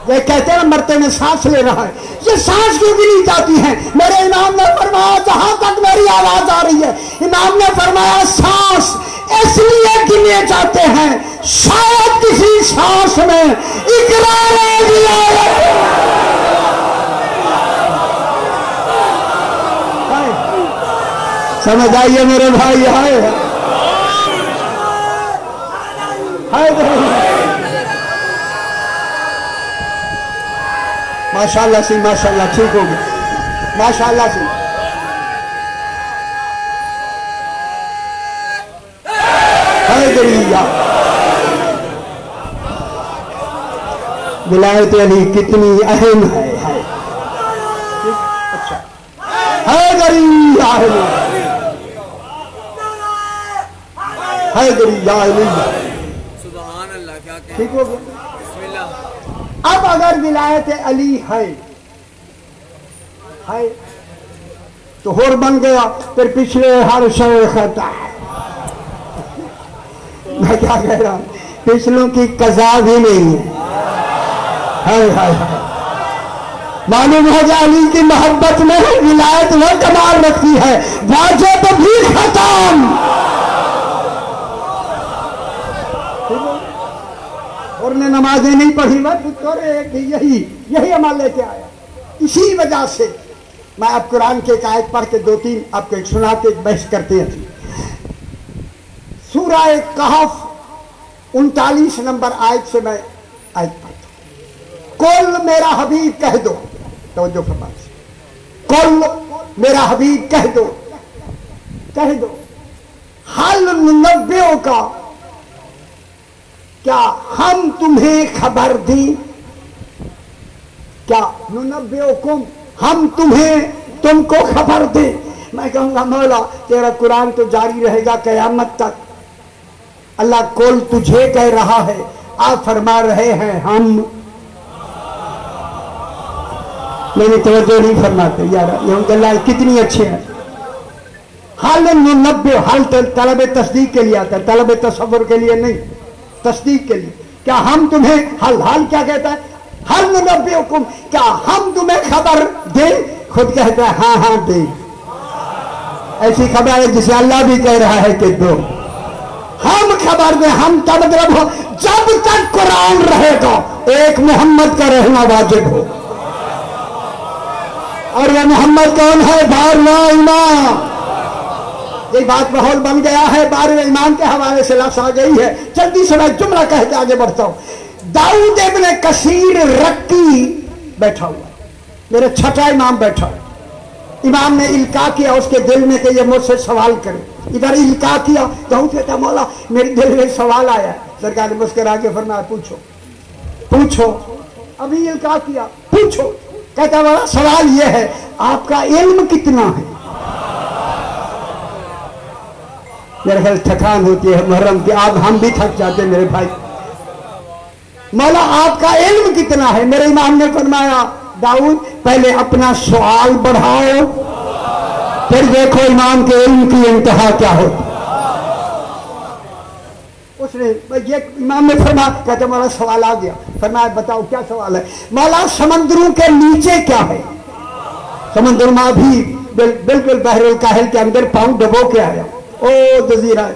یہ کہتے ہیں مرتے میں سانس لے رہا ہے۔ یہ سانس کیوں گنی جاتی ہے؟ میرے امام نے فرمایا، جہاں تک میری آواز آ رہی ہے، امام نے فرمایا، سانس اس لیے گنے جاتے ہیں، شاید کسی سانس میں اقرار دیا سمجھ آئیے میرے بھائی؟ آئے ماشاء اللہ سی ماشاء اللہ ٹھیک ہو گیا ماشاء اللہ سی حیدریہ ولایت علی کتنی اہم ہے اچھا۔ حیدریہ حیدریہ سبحان اللہ، کیا کہہ ٹھیک ہو گیا اب اگر ولایت علی ہے ہے، تو ہور بن گیا، پھر پچھلے ہر شے خطا ہے۔ میں کیا کہہ رہا ہوں؟ پچھلوں کی قضا بھی نہیں۔ ہے معلوم ہو جائے علی کی محبت میں ولایت وہ کمال رکھتی ہے۔ واجب بھی ختم۔ اور نے نمازیں نہیں پڑھی بس یہی یہی عمل لے کے آیا۔ اسی وجہ سے میں آپ قرآن کے ایک آیت پڑھ کے دو تین آپ کو سنا کے بحث کرتے ہیں۔ سورہ کہف انتالیس نمبر آیت سے میں آیت پڑھتا ہوں۔ کل میرا حبیب کہہ دو۔ توجہ فرما کل میرا حبیب کہہ دو۔ کہہ دو۔ حل نبیوں کا کیا ہم تمہیں خبر دی؟ کیا ننبئکم، ہم تمہیں تم کو خبر دی میں کہوں گا، مولا، تیرا قرآن تو جاری رہے گا قیامت تک۔ اللہ کول تجھے کہہ رہا ہے، آپ فرما رہے ہیں، ہم۔ میری توجہ نہیں فرماتے، یار، یہ اللہ کتنی اچھے ہیں۔ حال نبے حال طلب تصدیق کے لیے آتا ہے، طلب تصور کے لیے نہیں۔ تصدیق کے لیے کیا ہم تمہیں حل حال کیا کہتا ہے؟ حل نبی حکم، کیا ہم تمہیں خبر دیں؟ خود کہتا ہے ہاں ہاں دیں۔ ایسی خبر ہے جسے اللہ بھی کہہ رہا ہے کہ دو۔ ہم خبر دیں، ہم تب مطلب ہو، جب تک قرآن رہے گا، ایک محمد کا رہنا واجب ہو۔ اور یہ محمد کون ہے؟ بار لا یہ بات ماحول بن گیا ہے، بار ایمان کے حوالے سے لفظ آ گئی ہے۔ جلدی سے میں جملہ کہہ کے آگے بڑھتا ہوں۔ داؤد ابن کثیر رکی بیٹھا ہوا۔ میرے چھٹا امام بیٹھا۔ ہوا امام نے الکا کیا اس کے دل میں کہ یہ مجھ سے سوال کرے۔ ادھر الکا کیا داؤد کہتا مولا، میرے دل میں سوال آیا ہے۔ سرکار نے مسکرا کے فرمایا، پوچھو۔ پوچھو۔ ابھی الکا کیا، پوچھو۔ کہتا مولا، سوال یہ ہے، آپ کا علم کتنا ہے؟ دراصل تھکان ہوتی ہے، محرم کی آپ ہم بھی تھک جاتے ہیں میرے بھائی۔ مولا، آپ کا علم کتنا ہے؟ میرے امام نے فرمایا، داؤد، پہلے اپنا سوال بڑھاؤ، پھر دیکھو امام کے علم کی انتہا کیا ہو اس نے یہ امام نے فرمایا کہتے مولا، سوال آ گیا۔ فرمایا، بتاؤ، کیا سوال ہے؟ مولا، سمندروں کے نیچے کیا ہے؟ سمندر ماں بھی بالکل بحر الکاہل کے اندر پاؤں ڈبو کے آیا۔ او جزیرہ،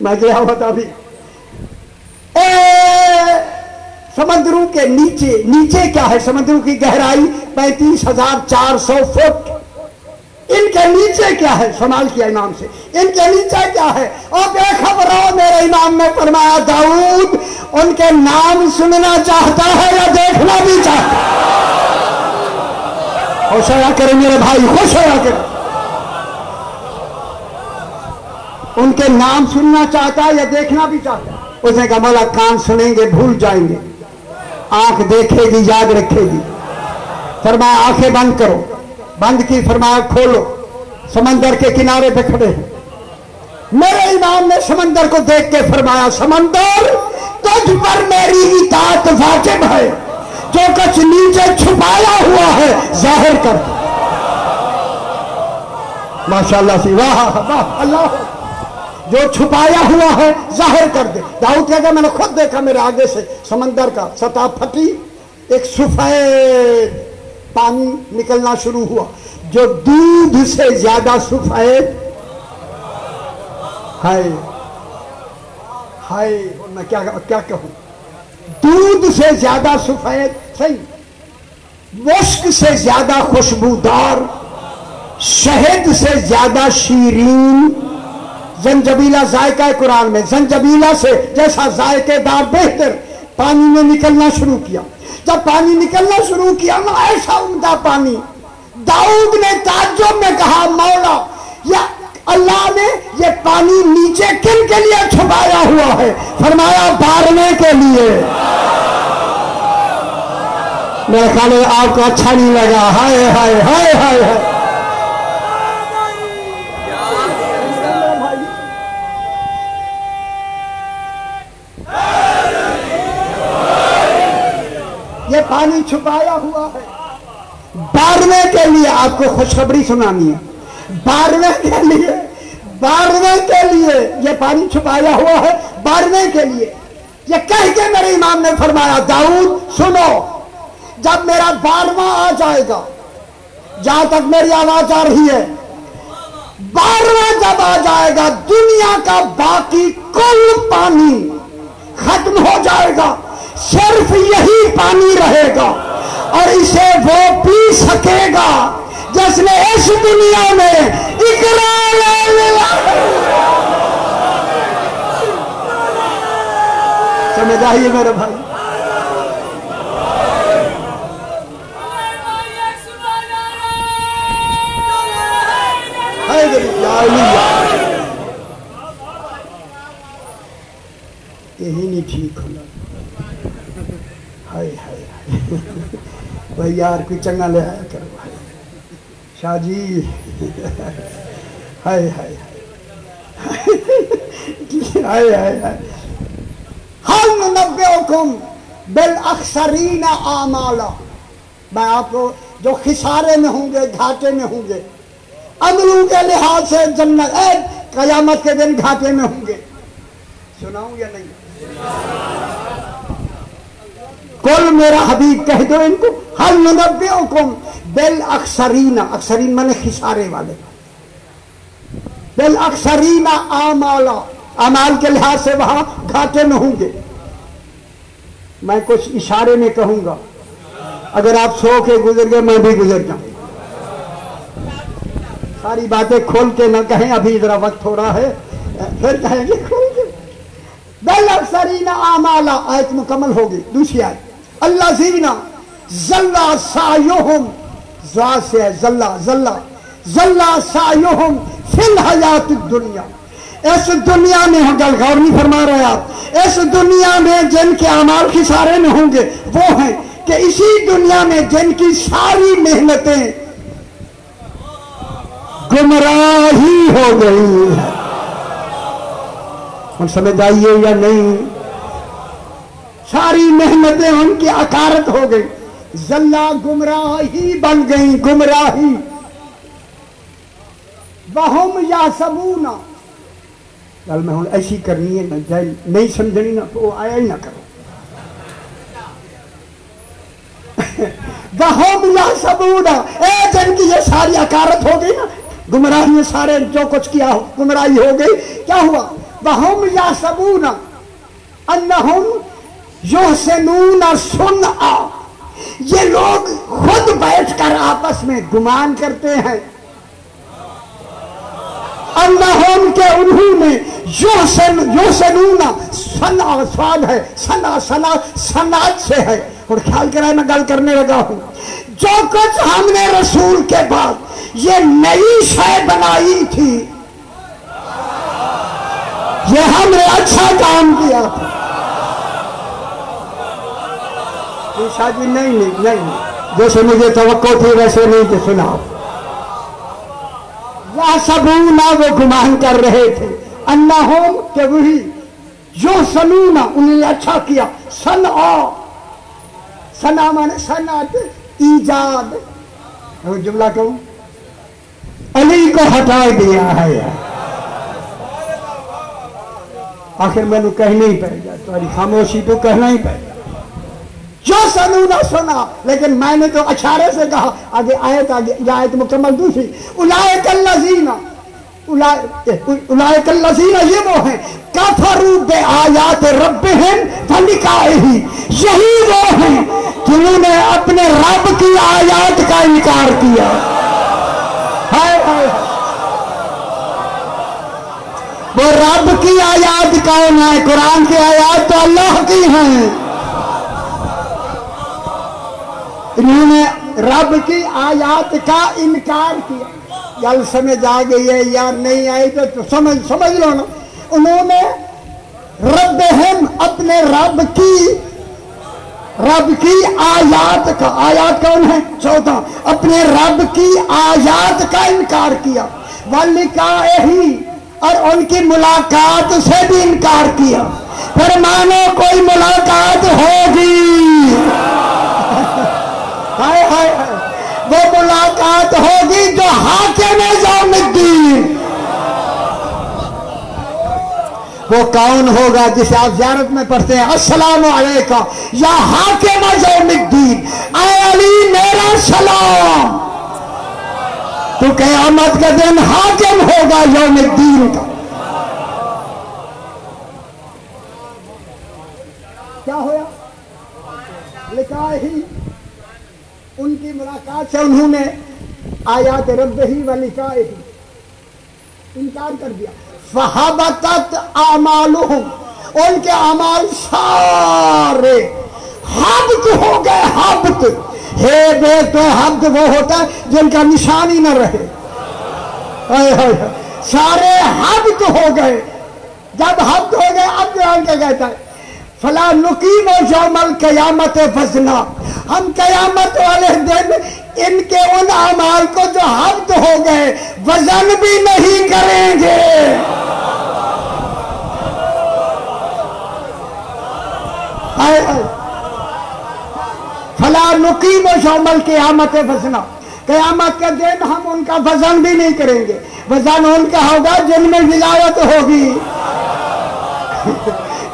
میں گیا ہوتا بھی اے، سمندروں کے نیچے نیچے کیا ہے؟ سمندروں کی گہرائی پینتیس ہزار چار سو فٹ۔ ان کے نیچے کیا ہے؟ سمال کیا امام سے۔ ان کے نیچے کیا ہے؟ اور بے خبر ہو میرے امام نے فرمایا، داؤد، ان کے نام سننا چاہتا ہے یا دیکھنا بھی چاہتا ہے؟ ہوشیا کرے میرے بھائی، خوش ہویا کرے ان کے نام سننا چاہتا ہے یا دیکھنا بھی چاہتا ہے؟ اس نے کہا مولا کان سنیں گے، بھول جائیں گے۔ آنکھ دیکھے گی، یاد رکھے گی۔ فرمایا، آنکھیں بند کرو۔ بند کی فرمایا، کھولو۔ سمندر کے کنارے پہ کھڑے ہیں میرے امام نے سمندر کو دیکھ کے فرمایا، سمندر، تجھ پر میری اطاعت واجب ہے۔ جو کچھ نیچے چھپایا ہوا ہے، ظاہر کر۔ ماشاءاللہ سی واہ واہ، اللہ۔ جو چھپایا ہوا ہے، ظاہر کر دے۔ داؤد کہہ کہ میں نے خود دیکھا، میرے آگے سے سمندر کا سطح پھٹی۔ ایک سفید پانی نکلنا شروع ہوا۔ جو دودھ سے زیادہ سفید۔ ہائے۔ ہائے۔ میں کیا کیا کہوں؟ دودھ سے زیادہ سفید، صحیح۔ مشک سے زیادہ خوشبودار۔ شہد سے زیادہ شیرین۔ زنجبیلا ذائقہ قرآن میں زنجبیلا سے جیسا ذائقے دار بہتر پانی نے نکلنا شروع کیا۔ جب پانی نکلنا شروع کیا نا، ایسا عمدہ پانی۔ داؤد نے تعجب میں کہا، مولا، یا اللہ نے یہ پانی نیچے کن کے لیے چھپایا ہوا ہے؟ فرمایا، بارنے کے لیے۔ میرے خیال آپ کو اچھا نہیں لگا۔ ہائے ہائے ہائے ہائے ہائے۔ پانی چھپایا ہوا ہے۔ بارہویں کے لیے آپ کو خوشخبری سنانی ہے۔ بارہویں کے لیے، بارہویں کے لیے یہ پانی چھپایا ہوا ہے۔ بارہویں کے لیے۔ یہ کہہ کے میرے امام نے فرمایا، داؤد، سنو، جب میرا بارہواں آ جائے گا، جہاں تک میری آواز آ رہی ہے، بارہواں جب آ جائے گا، دنیا کا باقی کل پانی ختم ہو جائے گا۔ صرف یہی پانی رہے گا اور اسے وہ پی سکے گا جس نے اس دنیا میں اقرار سمجھ آئیے میرے بھائی؟ یہی نہیں ٹھیک ہونا بھائی یار کوئی چنگا لے آیا کرو۔ شاہ جی۔ ہائے ہائے۔ ہائے ہائے ہائے۔ ہم ننبئکم بالاخسرین اعمالا۔ میں آپ کو جو خسارے میں ہوں گے، گھاٹے میں ہوں گے، عملوں کے لحاظ سے جنت قیامت کے دن گھاٹے میں ہوں گے۔ سناؤں یا نہیں؟ کل میرا حبیب کہہ دو ان کو، ہر ہل ننبئکم بالاخسرین اکثرین مانے خسارے والے۔ بالاخسرین اعمالا اعمال کے لحاظ سے وہاں گھاٹے میں ہوں گے۔ میں کچھ اشارے میں کہوں گا۔ اگر آپ سو کے گزر گئے، میں بھی گزر جاؤں۔ ساری باتیں کھول کے نہ کہیں، ابھی ذرا وقت ہو رہا ہے۔ پھر کہیں گے بل اکثرین اعمالا آیت مکمل ہوگی، دوسری آیت۔ اللہ زینا زلہ سایوہم زوا سے ہے، زلہ زلہ۔ زلہ سایوہم فی الحیات الدنیا۔ اس دنیا میں ہوں گل غور نہیں فرما رہے آپ۔ اس دنیا میں جن کے اعمال خسارے میں ہوں گے، وہ ہیں کہ اسی دنیا میں جن کی ساری محنتیں گمراہی ہو گئی۔ ہے ہم سمجھ آئیے یا نہیں؟ ساری محنتیں ان کی اکارت ہو گئی۔ زلہ گمراہی بن گئی گمراہی۔ وہم یا سبونا گل میں ہوں ایسی کرنی ہے نہ جائے، نہیں سمجھنی نہ تو وہ آیا ہی نہ کرو۔ وہم یا سبونا اے جن کی یہ ساری اکارت ہو گئی نا، گمراہی میں سارے جو کچھ کیا ہو، گمراہی ہو گئی۔ کیا ہوا؟ وہم یا سبونا انہم یحسنون سنعا یہ لوگ خود بیٹھ کر آپس میں گمان کرتے ہیں۔ اللہم کے انہوں نے یحسن یحسنون سنع سوال ہے۔ سنع سنع سنعت سے ہے۔ اور خیال کرائے میں گل کرنے لگا ہوں۔ جو کچھ ہم نے رسول کے بعد یہ نئی شے بنائی تھی، یہ ہم نے اچھا کام کیا تھا۔ یہ جی نہیں نہیں نہیں جیسے مجھے توقع تھی ویسے نہیں کہ سنا یا سبونا وہ گمان کر رہے تھے۔ انہم کہ وہی جو سنونا، انہیں اچھا کیا۔ سن آ سنا مانے صنعت ایجاد۔ وہ جملہ کہوں۔ علی کو ہٹا دیا ہے۔ آخر میں نے کہنا ہی پڑے گا۔ تمہاری خاموشی تو کہنا ہی پڑے گا۔ جو سنونا سنا، لیکن میں نے تو اشارے سے کہا، آگے آیت، آگے یہ آیت مکمل دوسری اولائک اللذین اولائک اللذین یہ وہ ہیں۔ کفروا بے آیات ربہم فلکائہی یہی وہ ہیں جنہوں نے اپنے رب کی آیات کا انکار کیا۔ ہائے ہائے وہ رب کی آیات کون ہے قرآن کی آیات تو اللہ کی ہیں۔ انہوں نے رب کی آیات کا انکار کیا۔ گل سمجھ آ گئی ہے یار نہیں آئی تو سمجھ سمجھ لو نا۔ انہوں نے رب ہم اپنے رب کی رب کی آیات کا آیات کون ہے؟ چوتھا، اپنے رب کی آیات کا انکار کیا۔ والکائہی اور ان کی ملاقات سے بھی انکار کیا۔ پھر مانو کوئی ملاقات ہوگی۔ ہائے ہائے وہ ملاقات ہوگی جو حاکم یوم الدین وہ کون ہوگا جسے آپ زیارت میں پڑھتے ہیں؟ السلام علیکم۔ یا حاکم یوم الدین اے علی، میرا سلام۔ تو قیامت کا دن حاکم ہوگا یوم الدین کا کیا ہوا لکھا ہی ان کی ملاقات سے انہوں نے آیات رب ہی و لکھا انکار کر دیا۔ فہابتت اعمالہم ان کے اعمال سارے حبت ہو گئے حبت ہے بے تو حبت وہ ہوتا ہے جن کا نشان ہی نہ رہے۔ ہائے ہائے ہائے۔ سارے حبت ہو گئے۔ جب حبت ہو گئے، اب بیان کے کہتا ہے؟ فلا نقیم و یوم القیامت فضلا ہم قیامت والے دن ان کے ان اعمال کو جو حبت ہو گئے، وزن بھی نہیں کریں گے۔ ہائے ہائے فلا نقیم و یوم القیامت فضلا قیامت کے دن ہم ان کا وزن بھی نہیں کریں گے۔ وزن ان کا ہوگا جن میں ولایت ہوگی۔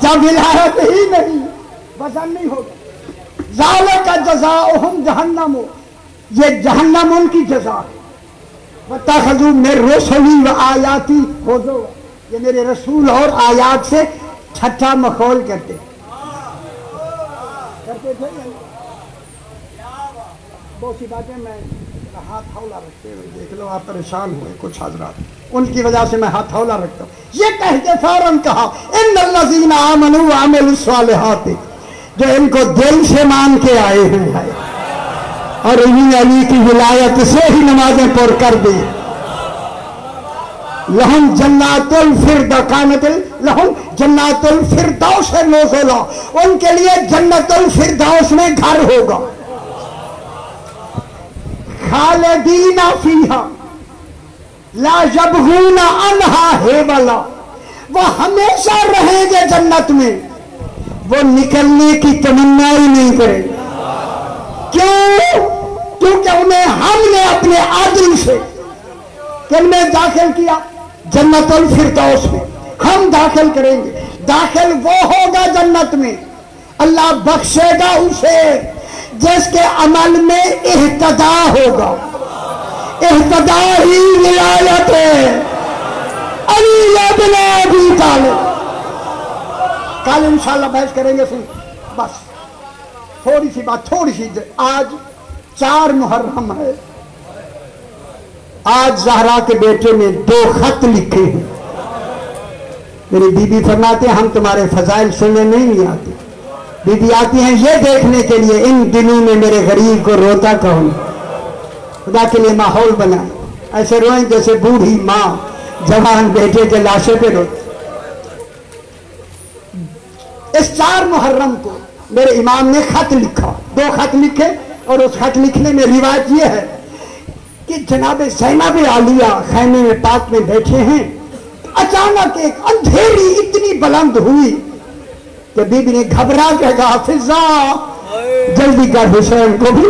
جب ولایت ہی نہیں، وزن نہیں ہوگا۔ ظالے کا جزا جہنم ہو یہ جہنم ان کی جزا ہے۔ بتاخذو میں رسولی و آیاتی ہو دو یہ میرے رسول اور آیات سے چھٹا مخول کرتے کرتے تھے؟ یا نہیں؟ بہت سی باتیں میں ہاتھ ہولا رکھتے ہوئے دیکھ لو، آپ پریشان ہوئے، کچھ حضرات۔ ان کی وجہ سے میں ہاتھ ہولا رکھتا ہوں۔ یہ کہہ کے فوراً کہا، ان الذین آمنوا وعملوا الصالحات، جو ان کو دل سے مان کے آئے ہیں۔ اور انہیں علی کی ولایت سے ہی نمازیں پر کر دی۔ لہم جنات الفرد کانت لہم جنات الفردوس نوزلا ان کے لیے جنت الفردوس میں گھر ہوگا۔ خالدین فیہا لا یبغون عنہا ہیبلا وہ ہمیشہ رہیں گے جنت میں وہ نکلنے کی تمنا ہی نہیں کریں گے۔ کیوں؟ کیونکہ انہیں ہم نے اپنے عادل سے کن میں داخل کیا، جنت الفردوس میں۔ ہم داخل کریں گے۔ داخل وہ ہوگا جنت میں۔ اللہ بخشے گا اسے۔ جس کے عمل میں احتدا ہوگا۔ احتدا ہی ولایت ہے۔ علی ابن ابی طالب۔ کل انشاءاللہ بحث کریں گے سن بس۔ تھوڑی سی بات، تھوڑی سی آج چار محرم ہے۔ آج زہرا کے بیٹے نے دو خط لکھے ہیں۔ میری بی بی فرماتے ہیں، ہم تمہارے فضائل سننے نہیں آتے۔ بی بی آتی ہیں یہ دیکھنے کے لیے، ان دنوں میں میرے غریب کو روتا کہوں خدا کے لیے ماحول بنا۔ ایسے روئیں جیسے بوڑھی ماں، جوان بیٹے کے لاشے پہ روتے اس چار محرم کو میرے امام نے خط لکھا۔ دو خط لکھے اور اس خط لکھنے میں روایت یہ ہے کہ جناب زینب عالیہ خیمے میں پاک میں بیٹھے ہیں۔ اچانک ایک اندھیری اتنی بلند ہوئی کہ بی بی نے گھبرا کے کہا، فضا، جلدی کر حسین کو بھی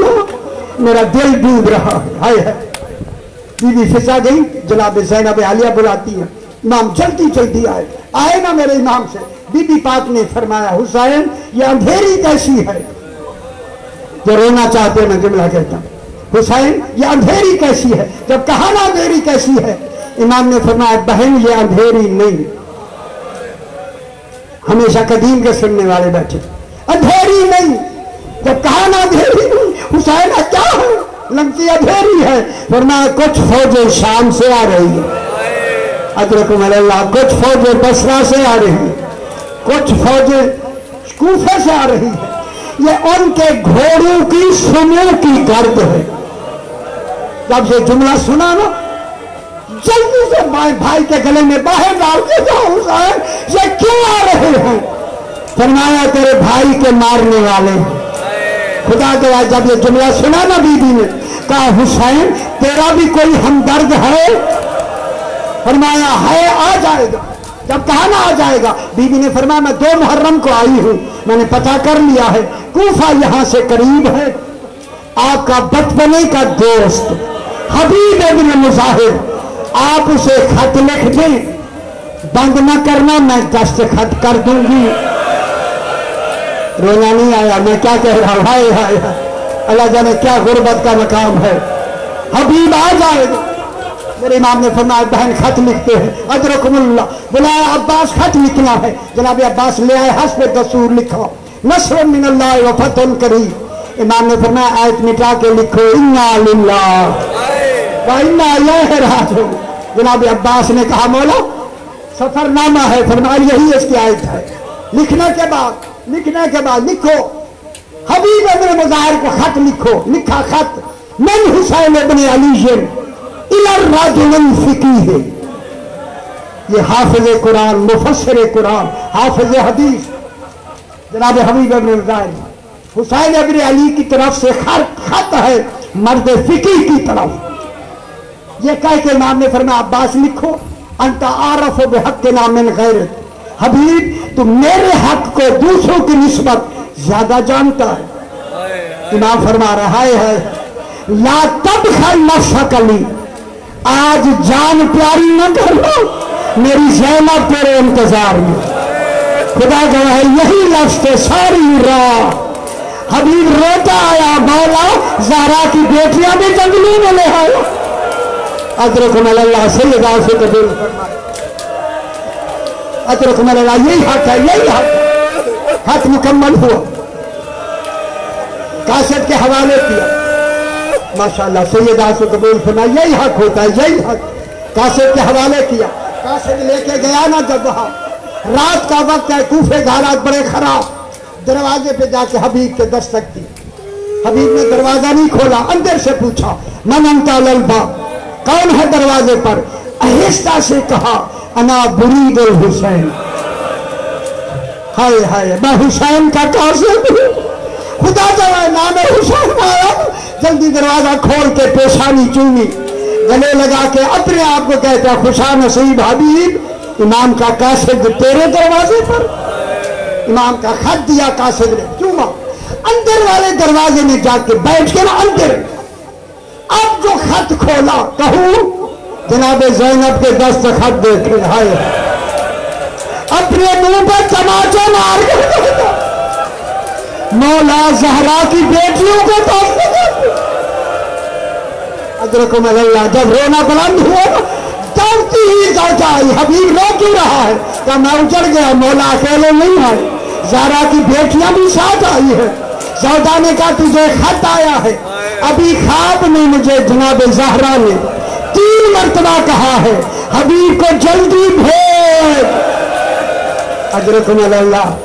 میرا دل ڈوب رہا ہے ہے بی بی فضا گئی، جناب زینب عالیہ بلاتی ہے امام جلدی جلدی آئے۔ آئے نا میرے امام سے۔ بی بی پاک نے فرمایا، حسین، یہ اندھیری کیسی ہے؟ جو رونا چاہتے ہیں، میں جملہ کہتا ہوں۔ حسین، یہ اندھیری کیسی ہے؟ جب کہا نا اندھیری کیسی ہے، امام نے فرمایا، بہن، یہ اندھیری نہیں۔ ہمیشہ قدیم کے سننے والے بیٹھے۔ اندھیری نہیں، جب کہا نا اندھیری نہیں، حسین کیا ہے؟ لمکی اندھیری ہے۔ فرمایا کچھ فوجیں شام سے آ رہی ہے ادرکم اللہ، کچھ فوجیں بسرا سے آ رہی ہے کچھ فوجیں کوفے سے آ رہی ہے یہ ان کے گھوڑوں کی سنو کی گرد ہے۔ جب یہ جملہ سنا نا جلدی سے بھائی بھائی کے گلے میں باہر ڈال کے جاؤ، حسین، یہ کیوں آ رہے ہیں؟ فرمایا، تیرے بھائی کے مارنے والے ہیں۔ خدا کے بعد جب یہ جملہ سنا نا بی بی نے، کہا، حسین، تیرا بھی کوئی ہمدرد ہے؟ فرمایا، ہے، آ جائے گا۔ جب کہا نا، آ جائے گا۔ بی بی نے فرمایا، میں دو محرم کو آئی ہوں۔ میں نے پتا کر لیا ہے، کوفہ یہاں سے قریب ہے۔ آپ کا بچپنے کا دوست، حبیب ابن مظاہر۔ آپ اسے خط لکھ دیں۔ بند نہ کرنا، میں دست خط کر دوں گی۔ رونا نہیں آیا، میں کیا کہہ رہا ہوں؟ آئے آئے اللہ جانے کیا غربت کا مقام ہے۔ حبیب آ جائے۔ گا میرے امام نے فرمایا، بہن خط لکھتے ہیں۔ ادرکم اللہ۔ بلایا عباس خط لکھنا ہے۔ جناب عباس لے آئے، حسب دسور لکھو نصر من اللہ و کری امام نے فرمایا، آیت مٹا کے لکھو انہا للہ۔ راج ہو جناب عباس نے کہا، مولا سفر نامہ ہے فرمائی یہی اس کی آیت ہے۔ لکھنے کے بعد، لکھنے کے بعد لکھو۔ حبیب ابن مظاہر کو خط لکھو، لکھا خط۔ من حسین ابن علی الراجل فقیہ یہ حافظ قرآن، مفسر قرآن، حافظ حدیث۔ جناب حبیب ابن مظاہر، حسین ابن علی کی طرف سے خط ہے مرد فقی کی طرف۔ یہ کہہ کے امام نے فرمایا، عباس لکھو انت عارف بحق کے نام من غیر حبیب، تو میرے حق کو دوسروں کی نسبت زیادہ جانتا ہے۔ امام فرما رہا ہے، لا تب تبخل نفسک علی آج جان پیاری نہ کرو، میری زینب تیرے انتظار میں۔ خدا گواہ ہے، یہی لفظ تھے ساری راہ۔ حبیب روتا آیا، مولا زہرہ کی بیٹیاں بھی جنگلوں میں لے آیا۔ ادرکم اللہ سیدہ سے قبول ادرکم اللہ یہی حق ہے یہی حق حق مکمل ہوا کاسٹ کے حوالے کیا ماشاءاللہ سیدہ سے قبول سنا یہی حق ہوتا ہے یہی حق کاسٹ کے حوالے کیا کاسٹ لے کے گیا نا جب وہاں. رات کا وقت ہے، کوفے گھارات بڑے خراب. دروازے پہ جا کے حبیب کے دستک دی حبیب نے دروازہ نہیں کھولا، اندر سے پوچھا، من انتا للباب کون ہے دروازے پر؟ اہستہ سے کہا، انا برید الحسین۔ ہائے ہائے، میں حسین کا قاصد ہوں۔ خدا جوائے نام حسین آیا جلدی دروازہ کھول کے پیشانی چونی گلے لگا کے اپنے آپ کو کہتا، خوشا نصیب حبیب، امام کا قاصد تیرے دروازے پر۔ امام کا خط دیا قاصد نے، چوما۔ اندر والے دروازے میں جا کے بیٹھ کے نا اندر۔ اب جو خط کھولا، کہوں؟ جناب زینب کے دست خط دیکھ ہائے اپنے منہ پر چماچے مار مولا زہرا کی بیٹیوں کو ادرک میں اللہ جب رونا بلند ہوا ڈرتی ہی ڈر آئی حبیب رو کیوں رہا ہے؟ کہ میں اجڑ گیا، مولا اکیلے نہیں آئے۔ زہرا کی بیٹیاں بھی ساتھ آئی ہے سودا نے کہا تجھے خط آیا ہے۔ ابھی خواب میں مجھے جناب زہرا نے تین مرتبہ کہا ہے، حبیب کو جلدی بھیج۔ اجرکم اللہ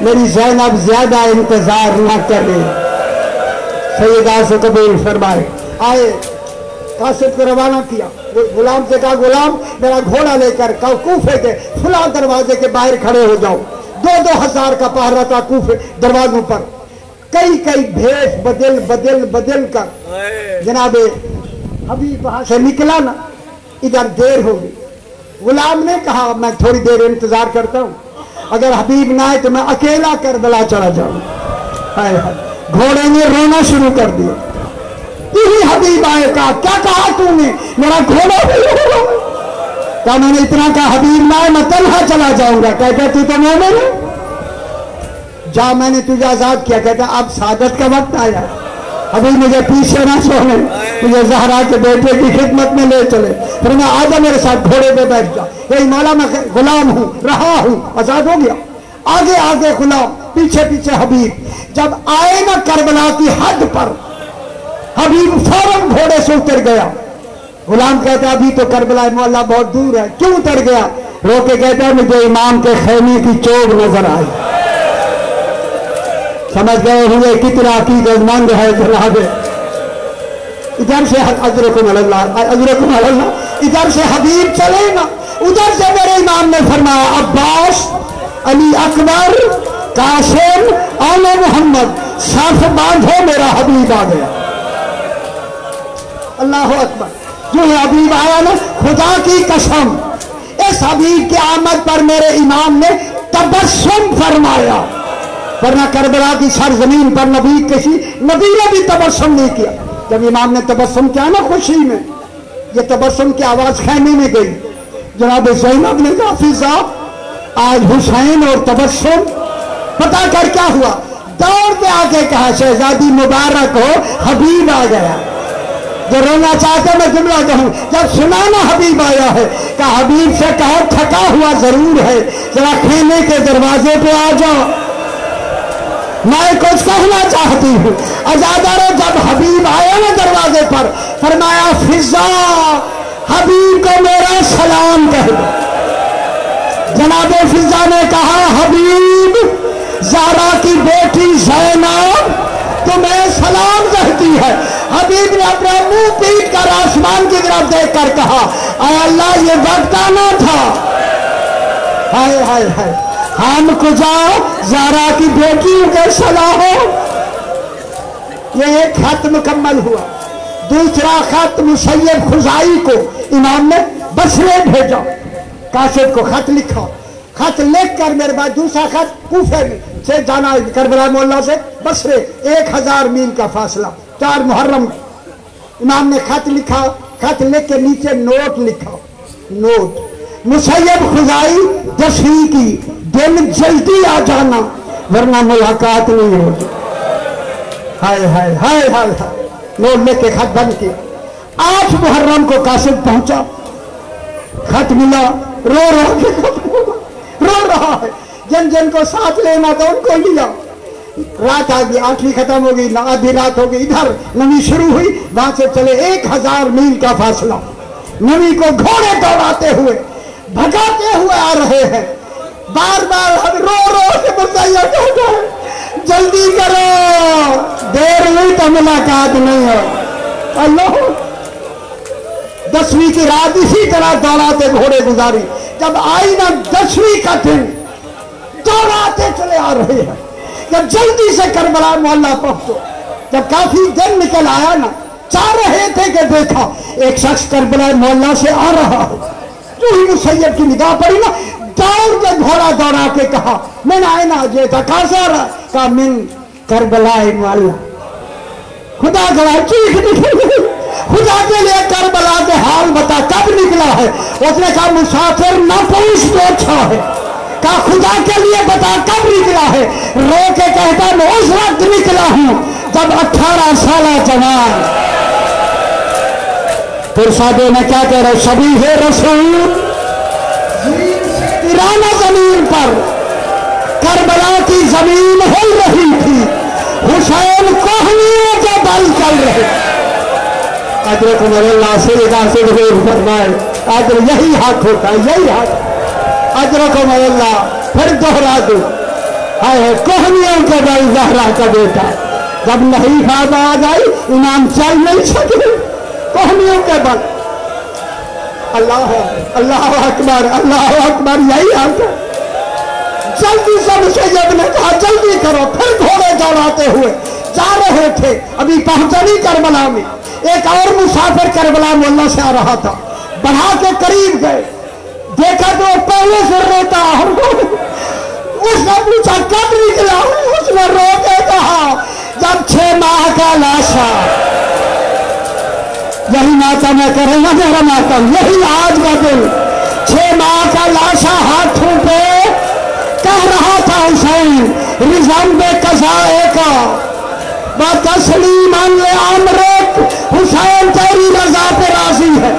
میری زینب زیادہ انتظار نہ کرے۔ سیدہ سے قبول فرمائے۔ آئے قاسد کو روانہ کیا۔ غلام سے کہا، غلام، میرا گھوڑا لے کر کوفے کے فلاں دروازے کے باہر کھڑے ہو جاؤ۔ دو دو ہزار کا پہرا تھا کوفے دروازوں پر۔ کئی کئی بھیس بدل بدل بدل کر۔ جناب ابھی وہاں سے نکلا نا ادھر دیر ہو گئی۔ غلام نے کہا میں تھوڑی دیر انتظار کرتا ہوں۔ اگر حبیب نہ آئے تو میں اکیلا کر بلا چڑھا جاؤں گھوڑے نے رونا شروع کر دیا یہی حبیب آئے کہا کیا کہا تو نے؟ میرا گھوڑا بھی رو کہا میں نے اتنا کہا حبیب نہ آئے میں تنہا چلا جاؤں گا۔ کہہ کہ تو مومن ہے جا میں نے تجھے آزاد کیا، کہتا اب سعادت کا وقت آیا۔ ابھی مجھے پیچھے نہ چھوڑے مجھے زہرا کے بیٹے کی خدمت میں لے چلے پھر میں آجا میرے ساتھ گھوڑے پہ بیٹھ جا یہ مالا میں غلام ہوں، رہا ہوں، آزاد ہو گیا۔ آگے آگے غلام، پیچھے پیچھے حبیب۔ جب آئے نا کربلا کی حد پر حبیب فوراً گھوڑے سے اتر گیا۔ غلام کہتا ابھی تو کربلا مولا بہت دور ہے، کیوں اتر گیا؟ رو کے کہتا مجھے امام کے خیمے کی چوب نظر آئی۔ سمجھ گئے ہوئے کتنا عقیدت مند ہے جناب ادھر سے ادرکم اللہ ادرکم اللہ، ادھر سے حبیب چلے گا ادھر سے میرے امام نے فرمایا، عباس، علی اکبر، قاسم، آل محمد، صاف باندھو میرا حبیب آ گیا۔ اللہ اکبر۔ جو یہ حبیب آیا نا، خدا کی قسم۔ اس حبیب کے آمد پر میرے امام نے تبسم فرمایا۔ ورنہ کربلا کی سرزمین پر نبی کسی نبی نے بھی تبسم نہیں کیا۔ جب امام نے تبسم کیا نا خوشی میں، یہ تبسم کی آواز خیمے میں گئی۔ جناب زینب نے کہا حافظ صاحب آج حسین اور تبسم پتا کر کیا ہوا؟ دور پہ آ کے کہا، شہزادی مبارک ہو، حبیب آ گیا۔ جو رونا چاہتے میں جملہ کہوں۔ جب سنانا حبیب آیا ہے کہ حبیب سے کہا، تھکا ہوا ضرور ہے۔ ذرا کھیلے کے دروازے پہ آ جاؤ۔ میں کچھ کہنا چاہتی ہوں۔ اجادر جب حبیب آیا نا دروازے پر، فرمایا، فضا، حبیب کو میرا سلام کہہ دو۔ جناب فضا نے کہا، حبیب، زارا کی بیٹی زینب تمہیں سلام کہتی ہے۔ حبیب نے اپنا منہ پیٹ کر آسمان کی طرف دیکھ کر کہا، اے اللہ، یہ وقت آنا تھا۔ ہائے ہائے ہائے۔ ہم کجا زارا کی بیٹی بیٹیوں کے صلاح یہ ایک خط مکمل ہوا۔ دوسرا خط مسید خزائی کو امام نے بسرے بھیجا۔ کاشد کو خط لکھا۔ خط لکھ کر میرے بعد دوسرا خط کوفے میں۔ سے جانا کربلا مولا سے بسرے۔ ایک ہزار میل کا فاصلہ۔ چار محرم۔ امام نے خط لکھا۔ خط لکھ کے نیچے نوٹ لکھا۔ نوٹ۔ مسیب خزائی دسویں کی۔ دن جلدی آ جانا، ورنہ ملاقات نہیں ہوگی ہائے ہائے ہائے ہائے ہائے۔ نوٹ کے خط بند کیا آٹھ محرم کو قاسد پہنچا۔ خط ملا۔ رو رو کے خط رو رہا ہے۔ جن جن کو ساتھ لینا تھا، ان کو لیا۔ رات آ گئی آٹھویں ختم ہو گئی آدھی رات ہو گئی۔ ادھر نوی شروع ہوئی، وہاں سے چلے ایک ہزار میل کا فاصلہ۔ نوی کو گھوڑے دوڑاتے ہوئے بھگاتے ہوئے آ رہے ہیں۔ بار بار ہم رو رو کے بتائیے جلدی کرو۔ دیر ہوئی تو ملاقات نہیں ہو۔ اللہ۔ دسویں کی رات اسی طرح دوڑاتے گھوڑے گزاری۔ جب آئی نا دسویں کا دن دوڑاتے چلے آ رہے ہیں۔ جب جلدی سے کربلا محلہ پہنچو، جب کافی دن نکل آیا نا، چاہ رہے تھے کہ دیکھا، ایک شخص کربلا محلہ سے آ رہا ہے جو ہی مسیب کی نگاہ پڑی نا، دوڑ کے گھوڑا دوڑا کے کہا، میں نے آئے نا یہ تھا کہاں سے آ رہا کہا، من کربلا محلہ خدا گڑا چیخ نکلی خدا کے لیے کربلا کے حال بتا، کب نکلا ہے؟ اس نے کہا، مسافر نہ پوچھ تو اچھا ہے۔ کہا، خدا کے لیے بتا، کب نکلا ہے؟ رو کے کہتا، میں اس وقت نکلا ہوں جب اٹھارہ سالہ جوان پھر سادے میں کیا کہہ رہے سبھی ہے رسول۔ ایرانہ زمین پر کربلا کی زمین ہل رہی تھی۔ حسین کوہنیوں کے بل چل رہے حضرت اللہ سے ناصر غیر فرمائے آدر یہی حق ہوتا ہے، یہی حق۔ حضرت اللہ، پھر دوہرا دو۔ آئے کوہنیوں کے بل زہرا کا بیٹا۔ جب نہیں خواب آ گئی امام چل نہیں سکے۔ کوہنیوں کے بل۔ اللہ اللہ اکبر اللہ اکبر، یہی حق ہے۔ جلدی سے مسیب نے کہا، جلدی کرو۔ پھر گھوڑے دوڑاتے ہوئے جا رہے تھے۔ ابھی پہنچا نہیں کربلا میں۔ ایک اور مسافر کربلا مولا سے آ رہا تھا۔ بڑھا کے قریب گئے۔ دیکھا تو پہلے سے روتا اس نے پوچھا، کب نکلا؟ اس نے رو کے کہا، جب چھ ماہ کا لاشا یہی ماتم میں کریں گا میرا ماتم یہی آج کا دن۔ چھ ماہ کا لاشا ہاتھوں پہ کہہ رہا تھا حسین رضام بے قضائے کا۔ با تسلیم حسین تیری رضا پہ راضی ہے۔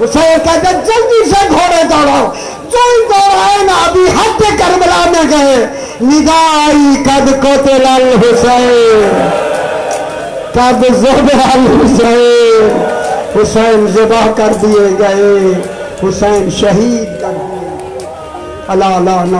حسین کہتے جلدی سے گھوڑے دوڑاؤ۔ جو ہی دوڑائے نا ابھی حد کربلا میں گئے۔ نگاہ آئی قد قتل الحسین۔ قد زبر الحسین حسین ذبح کر دیے گئے۔ حسین شہید کر دیے۔ اللہ اللہ، نہ